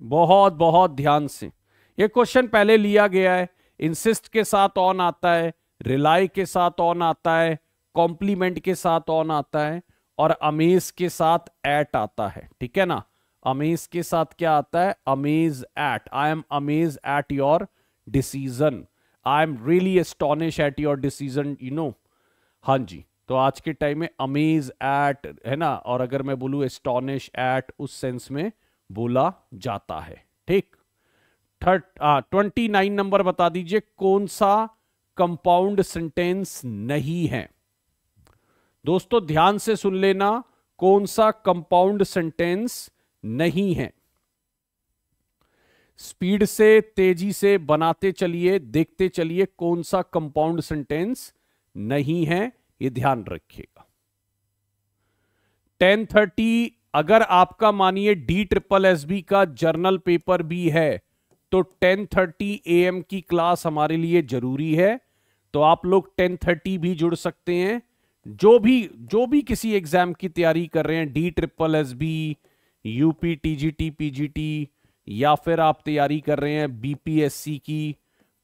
बहुत बहुत ध्यान से। ये क्वेश्चन पहले लिया गया है। इंसिस्ट के साथ ऑन आता है। रिलाई के साथ ऑन आता है। कॉम्प्लीमेंट के साथ ऑन आता है। और अमेज के साथ एट आता है। ठीक है ना? अमेज के साथ क्या आता है? Amaze at I am amaze at your decision I am really astonish at your decision you know हाँ जी। तो आज के टाइम में अमेज एट है ना? और अगर मैं बोलूँ एस्टॉनिश एट उस सेंस में बोला जाता है। ठीक? थर्ड ट्वेंटी नाइन नंबर बता दीजिए, कौन सा कंपाउंड सेंटेंस नहीं है? दोस्तों, ध्यान से सुन लेना, कौन सा कंपाउंड सेंटेंस नहीं है? स्पीड से, तेज़ी से, बनाते चलिए, देखते चलिए कौन सा कंपाउंड सेंटेंस नहीं है। ये ध्यान रखिएगा। टेन थर्टी, अगर आपका मानिए डी ट्रिपल एस बी का जर्नल पेपर भी है तो टेन थर्टी ए एम की क्लास हमारे लिए ज़रूरी है। तो आप लोग टेन थर्टी भी जुड़ सकते हैं। जो भी जो भी किसी एग्ज़ाम की तैयारी कर रहे हैं, D triple S B, UP, TGT, PGT, या फिर आप तैयारी कर रहे हैं बीपीएससी की,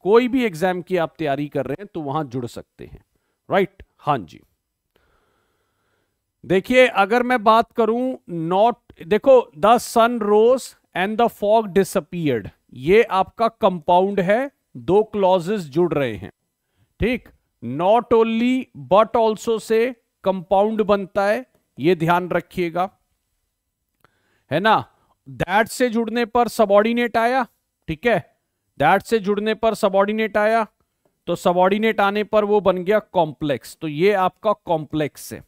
कोई भी एग्ज़ाम की आप तैयारी कर रहे हैं तो वहाँ जुड़ सकते हैं। राइट? हाँ जी। देखिए, अगर मैं बात करूँ नॉट देखो the sun rose and the fog disappeared ये आपका कंपाउंड है, दो क्लॉजेस जुड़ रहे हैं, ठीक? नॉट ओनली बट ऑल्सो से कंपाउंड बनता है, ये ध्यान रखिएगा, है ना? दैट से जुड़ने पर सबॉर्डिनेट आया, ठीक है? दैट से जुड़ने पर सबॉर्डिनेट आया तो सबॉर्डिनेट आने पर वो बन गया कॉम्प्लेक्स तो ये आपका कॉम्प्लेक्स है।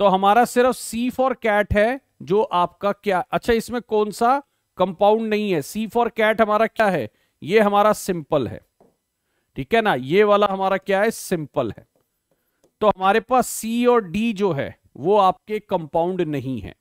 तो हमारा सिर्फ़ सी फॉर कैट है, जो आपका क्या अच्छा इसमें कौन सा? कंपाउंड नहीं है। सी फॉर कैट हमारा क्या है? ये हमारा सिंपल है। ठीक है ना? ये वाला हमारा क्या है? सिंपल है। तो हमारे पास सी और डी जो है, वो आपके कंपाउंड नहीं है।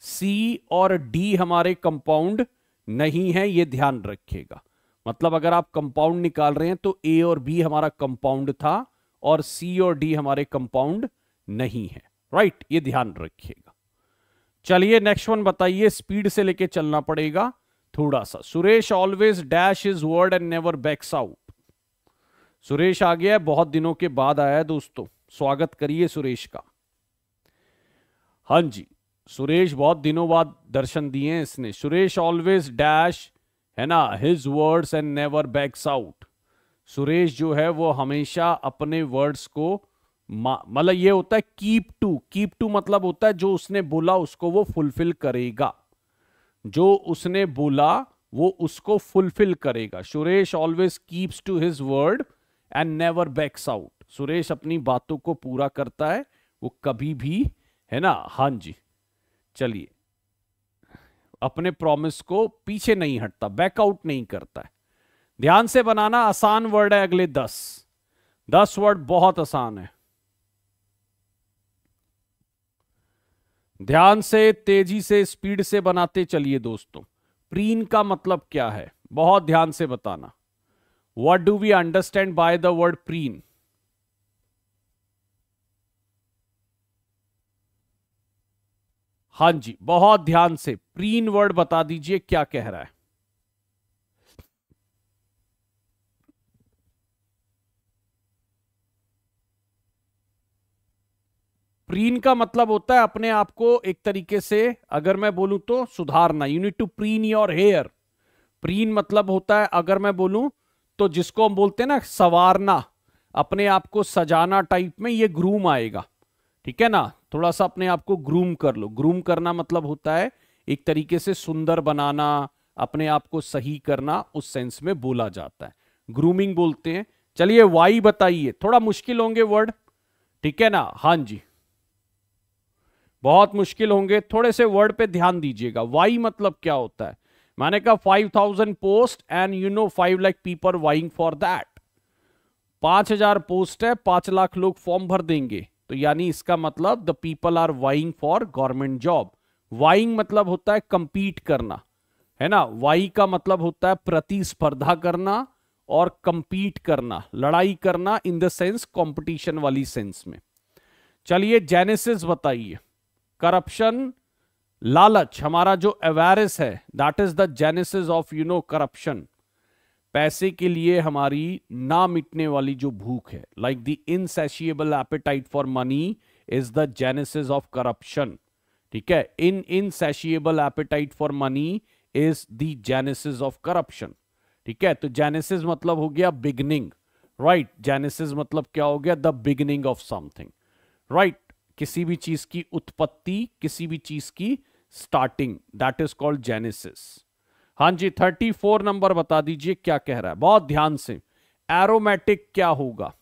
सी और डी हमारे कंपाउंड नहीं है, ये ध्यान रखिएगा। मतलब अगर आप कंपाउंड निकाल रहे हैं तो ए और बी हमारा कंपाउंड था और सी और डी हमारे कंपाउंड नहीं है। राइट ये ध्यान रखिएगा। चलिए नेक्स्ट वन बताइए। स्पीड से लेके चलना पड़ेगा थोड़ा सा। Suresh always dash is word and never backs out Suresh आ गया है, बहुत दिनों के बाद आया है दोस्तों। स्वागत करिए सुरेश का। हाँ जी, सुरेश बहुत दिनों बाद दर्शन दिए हैं इसने। सुरेश ऑलवेज डैश है ना? His words and never backs out Suresh जो है, वो हमेशा अपने वर्ड्स को मतलब ये होता है कीप टू कीप टू मतलब होता है जो उसने बोला उसको वो फुलफिल करेगा। जो उसने बोला वो उसको फुलफिल करेगा। Suresh always keeps to his word and never backs out Suresh अपनी बातों को पूरा करता है, वो कभी भी, है ना? हाँ जी, चलिए। अपने प्रॉमिस को पीछे नहीं हटता बैकआउट नहीं करता है। ध्यान से बनाना आसान वर्ड है अगले दस। दस वर्ड बहुत आसान है। ध्यान से, तेज़ी से स्पीड से बनाते चलिए दोस्तों। प्रीन का मतलब क्या है? बहुत ध्यान से बताना। What do we understand by the word preen हाँ जी, बहुत ध्यान से, प्रीन वर्ड बता दीजिए, क्या कह रहा है? प्रीन का मतलब होता है अपने आप को एक तरीके से, अगर मैं बोलूँ तो सुधारना you need to preen your hair preen मतलब होता है, अगर मैं बोलूँ तो जिसको हम बोलते हैं ना, सवारना, अपने आप को सजाना टाइप में ये ग्रूम आएगा। ठीक है ना? थोड़ा सा अपने आप को ग्रूम कर लो। ग्रूम करना मतलब होता है एक तरीके से सुंदर बनाना, अपने आप को सही करना, उस सेंस में बोला जाता है। ग्रूमिंग बोलते हैं। चलिए वाई बताइए। थोड़ा मुश्किल होंगे वर्ड ठीक है ना? हाँ जी। बहुत मुश्किल होंगे। थोड़े से वर्ड पे ध्यान दीजिएगा। वाई मतलब क्या होता है? मैंने कहा five thousand post and you know five lakh people vying for that पाँच हज़ार पोस्ट है, पाँच लाख लोग फॉर्म भर देंगे। तो यानी इसका मतलब the people are vying for government job vying मतलब होता है कंपीट करना, है ना? वाई का मतलब होता है प्रतिस्पर्धा करना और कंपीट करना, लड़ाई करना इन द सेंस कंपटीशन वाली सेंस में। चलिए जेनेसिस बताइए। करप्शन लालच, हमारा जो अवेरिस है that is the genesis of you know corruption पैसे के लिए हमारी ना मिटने वाली जो भूख है like the insatiable appetite for money is the genesis of corruption ठीक है? In insatiable appetite for money is the genesis of corruption ठीक है? तो जेनेसिस मतलब हो गया बिगनिंग राइट जेनेसिस मतलब क्या हो गया? The beginning of something right किसी भी चीज़ की उत्पत्ति, किसी भी चीज़ की starting that is called genesis हाँ जी थर्टी फोर नंबर बता दीजिए क्या कह रहा है। बहुत ध्यान से। एरोमेटिक क्या होगा?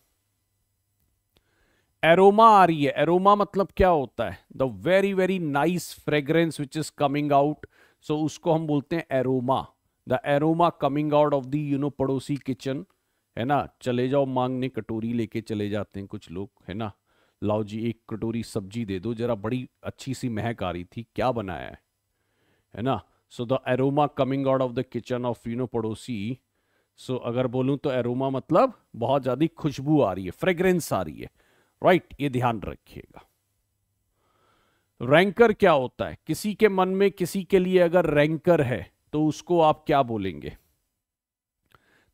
एरोमा आ रही है। एरोमा मतलब क्या होता है? The very very nice fragrance which is coming out so उसको हम बोलते हैं aroma the aroma coming out of the you know पड़ोसी किचन है ना? चले जाओ, मांगने कटोरी लेके चले जाते हैं कुछ लोग। है ना? लाओ जी, एक कटोरी सब्ज़ी दे दो। जरा बड़ी अच्छी सी महक आ रही थी। क्या बनाया है? है ना? So the aroma coming out of the kitchen of you know पड़ोसी सो अगर बोलूँ तो एरोमा मतलब बहुत ज़्यादा खुशबू आ रही है फ्रेग्रेंस आ रही है राइट right, ये ध्यान रखिएगा रैंकर क्या होता है किसी के मन में किसी के लिए अगर रैंकर है तो उसको आप क्या बोलेंगे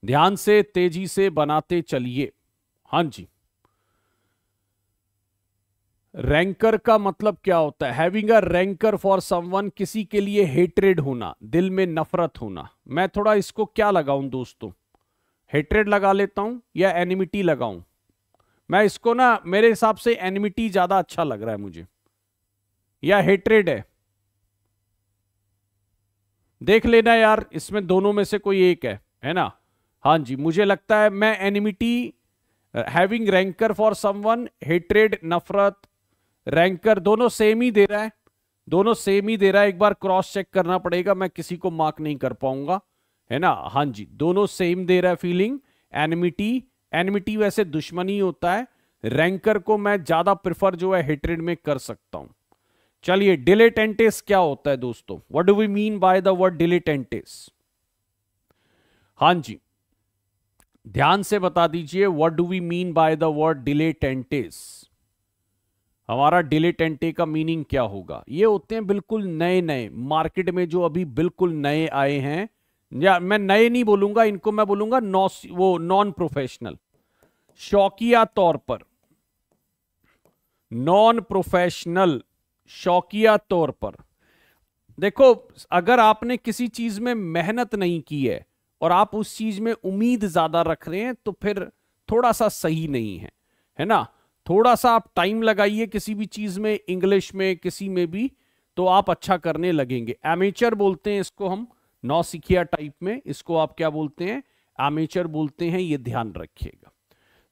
ध्यान से तेज़ी से बनाते चलिए हाँ जी रैंकर का मतलब क्या होता है? Having a rancour for someone किसी के लिए हेट्रेड होना, दिल में नफरत होना। मैं थोड़ा इसको क्या लगाऊँ दोस्तों? हेट्रेड लगा लेता हूँ या एनिमिटी लगाऊँ? मैं इसको ना, मेरे हिसाब से एनिमिटी ज़्यादा अच्छा लग रहा है मुझे। या हेट्रेड है? देख लेना यार, इसमें दोनों में से कोई एक है है ना? हाँ जी, मुझे लगता है मैं enmity having rancour for someone hatred नफरत रैंकर दोनों सेम ही दे रहा है। दोनों सेम ही दे रहा है। एक बार क्रॉस चेक करना पड़ेगा। मैं किसी को मार्क नहीं कर पाऊँगा। है ना? हाँ जी, दोनों सेम दे रहा है फीलिंग एनिमिटी एनिमिटी वैसे दुश्मनी होता है। रैंकर को मैं ज़्यादा प्रिफर जो है हेट्रेड में कर सकता हूँ। चलिए डिलेटेंटिस क्या होता है दोस्तों? What do we mean by the word dilettantes हाँ जी, ध्यान से बता दीजिए what do we mean by the word dilettantes हमारा डिलेटेंटे का मीनिंग क्या होगा? ये होते हैं बिल्कुल नए नए मार्केट में जो अभी बिल्कुल नए आए हैं, या मैं नए नहीं बोलूँगा, इनको मैं बोलूँगा नौ वो नॉन प्रोफेशनल शौकिया तौर पर। नॉन प्रोफेशनल शौकिया तौर पर। देखो, अगर आपने किसी चीज़ में मेहनत नहीं की है, और आप उस चीज़ में उम्मीद ज़्यादा रख रहे हैं तो फिर थोड़ा सा सही नहीं है। है ना? थोड़ा सा आप टाइम लगाइए किसी भी चीज़ में इंग्लिश में, किसी में भी तो आप अच्छा करने लगेंगे। एमेचर बोलते हैं इसको हम नौ नौसिखिया टाइप में, इसको आप क्या बोलते हैं? एमेचर बोलते हैं, ये ध्यान रखिएगा।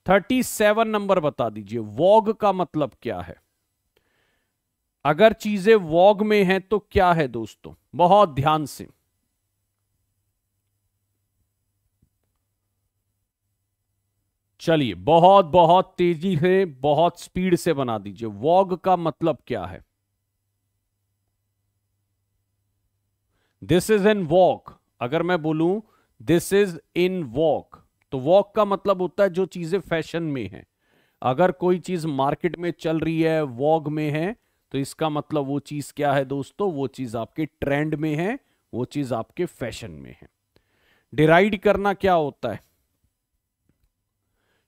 थर्टी सेवन नंबर बता दीजिए। वॉग का मतलब क्या है? अगर चीज़ें वॉग में हैं तो क्या है दोस्तों? बहुत ध्यान से। चलिए, बहुत बहुत तेज़ी से, बहुत स्पीड से बना दीजिए। वॉग का मतलब क्या है? दिस इज़ इन वॉक अगर मैं बोलूँ दिस इज़ इन वॉक तो वॉक का मतलब होता है जो चीज़ें फ़ैशन में है। अगर कोई चीज़ मार्केट में चल रही है वॉग में है तो इसका मतलब वो चीज़ क्या है दोस्तों? वो चीज़ आपके ट्रेंड में है, वो चीज़ आपके फ़ैशन में है। डिराइड करना क्या होता है?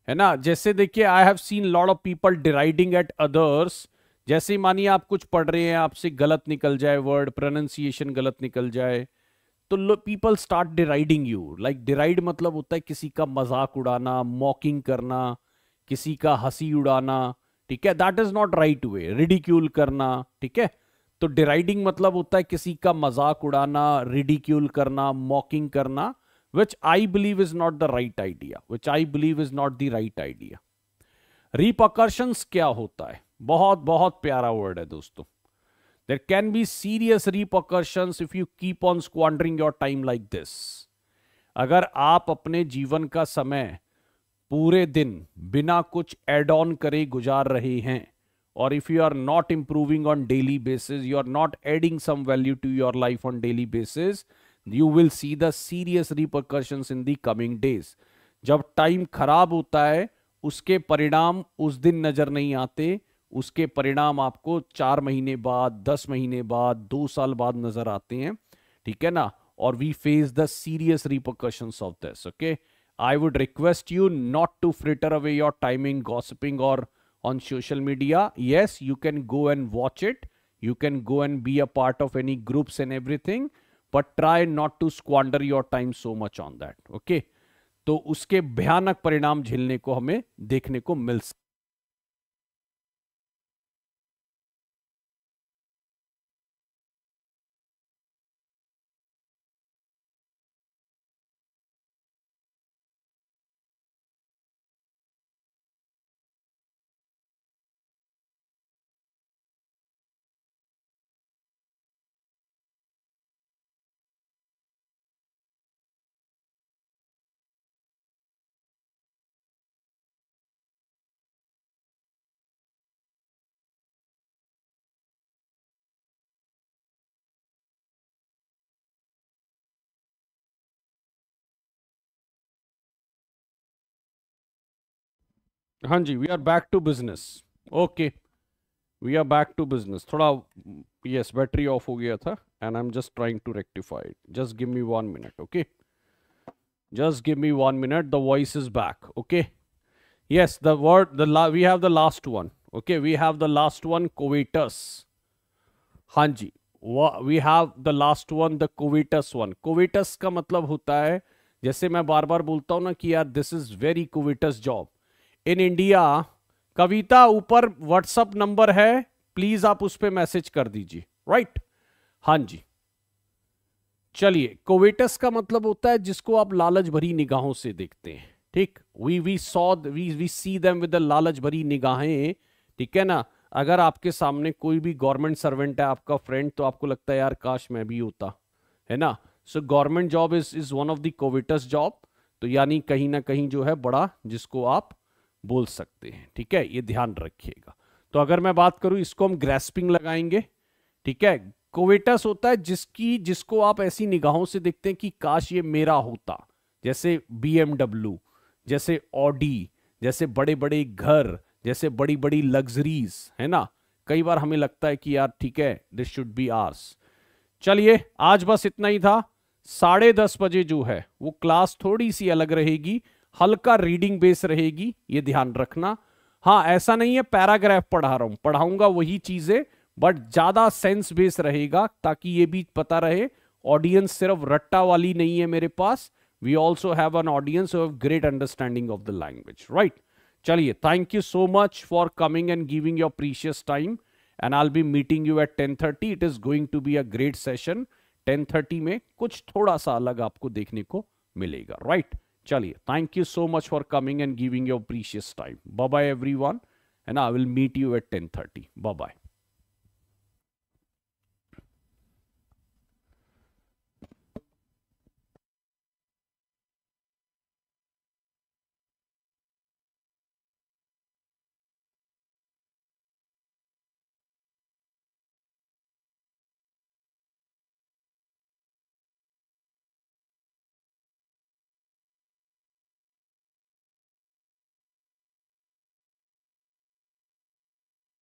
है ना? जैसे देखिए I have seen lot of people deriding at others जैसे मानिए आप कुछ पढ़ रहे हैं, आपसे गलत निकल जाए वर्ड प्रोनाउंसिएशन गलत निकल जाए तो people start deriding you like deride मतलब होता है किसी का मज़ाक उड़ाना मॉकिंग करना, किसी का हँसी उड़ाना, ठीक है? That is not right way ridicule करना, ठीक है? तो डिराइडिंग मतलब होता है किसी का मज़ाक उड़ाना रिडिक्यूल करना मॉकिंग करना which I believe is not the right idea which I believe is not the right idea repercussion क्या होता है? बहुत बहुत प्यारा वर्ड है दोस्तों। There can be serious repercussion if you keep on squandering your time like this अगर आप अपने जीवन का समय पूरे दिन बिना कुछ एड ऑन करे गुजार रहे हैं, और if you are not improving on daily basis you are not adding some value to your life on daily basis you will see the serious repercussion in the coming days जब टाइम खराब होता है, उसके परिणाम उस दिन नज़र नहीं आते। उसके परिणाम आपको चार महीने बाद, दस महीने बाद, दो साल बाद नज़र आते हैं। ठीक है ना? और we face the serious repercussion of this okay I would request you not to fritter away your timing gossiping और on social media yes you can go and watch it you can go and be a part of any groups and everything but try not to squander your time so much on that okay तो उसके भयानक परिणाम झेलने को हमें देखने को मिल सकते हाँ जी we are back to business okay we are back to business थोड़ा यस बैटरी ऑफ़ हो गया था and I am just trying to rectify just give me one minute okay just give me one minute the voice is back okay yes the word the we have the last one okay we have the last one covetous हाँ जी. We have the last one the covetous one covetous का मतलब होता है, जैसे मैं बार बार बोलता हूँ ना कि यार this is very covetous job in India, Kavita ऊपर व्हाट्सअप नंबर है प्लीज़ आप उस पर मैसेज कर दीजिए राइट हाँ जी। चलिए कोवेटस का मतलब होता है जिसको आप लालच भरी निगाहों से देखते हैं, ठीक? We we saw we we see them with लालच भरी निगाहें, ठीक है ना? अगर आपके सामने कोई भी गवर्नमेंट सर्वेंट है, आपका फ्रेंड तो आपको लगता है, यार, काश मैं भी होता, है ना? So government job is is one of the covetous job तो यानी कहीं ना कहीं जो है बड़ा, जिसको आप बोल सकते हैं, ठीक है? ये ध्यान रखिएगा। तो अगर मैं बात करूँ, इसको हम ग्रेस्पिंग लगाएँगे, ठीक है? कोवेटस होता है जिसकी, जिसको आप ऐसी निगाहों से देखते हैं कि काश ये मेरा होता। जैसे बीएमडब्ल्यू जैसे ऑडी जैसे बड़े बड़े घर, जैसे बड़ी बड़ी लग्जरीज है ना? कई बार हमें लगता है कि यार, ठीक है दिस शुड बी आर्स चलिए, आज बस इतना ही था। साढ़े दस बजे जो है, वो क्लास थोड़ी सी अलग रहेगी। हल्का रीडिंग बेस रहेगी, ये ध्यान रखना। हाँ ऐसा नहीं है पैराग्राफ पढ़ा रहा हूँ। पढ़ाऊँगा वही चीज़ें बट ज़्यादा सेंस बेस रहेगा ताकि ये भी पता रहे। ऑडियंस सिर्फ़ रट्टा वाली नहीं है मेरे पास। We also have an audience great understanding of the language right चलिए thank you so much for coming and giving your precious time and I be meeting you at ten thirty it is going to be a great session ten thirty में कुछ थोड़ा सा अलग आपको देखने को मिलेगा right right? Chali, thank you so much for coming and giving your precious time. Bye bye everyone and I will meet you at 10:30. Bye bye.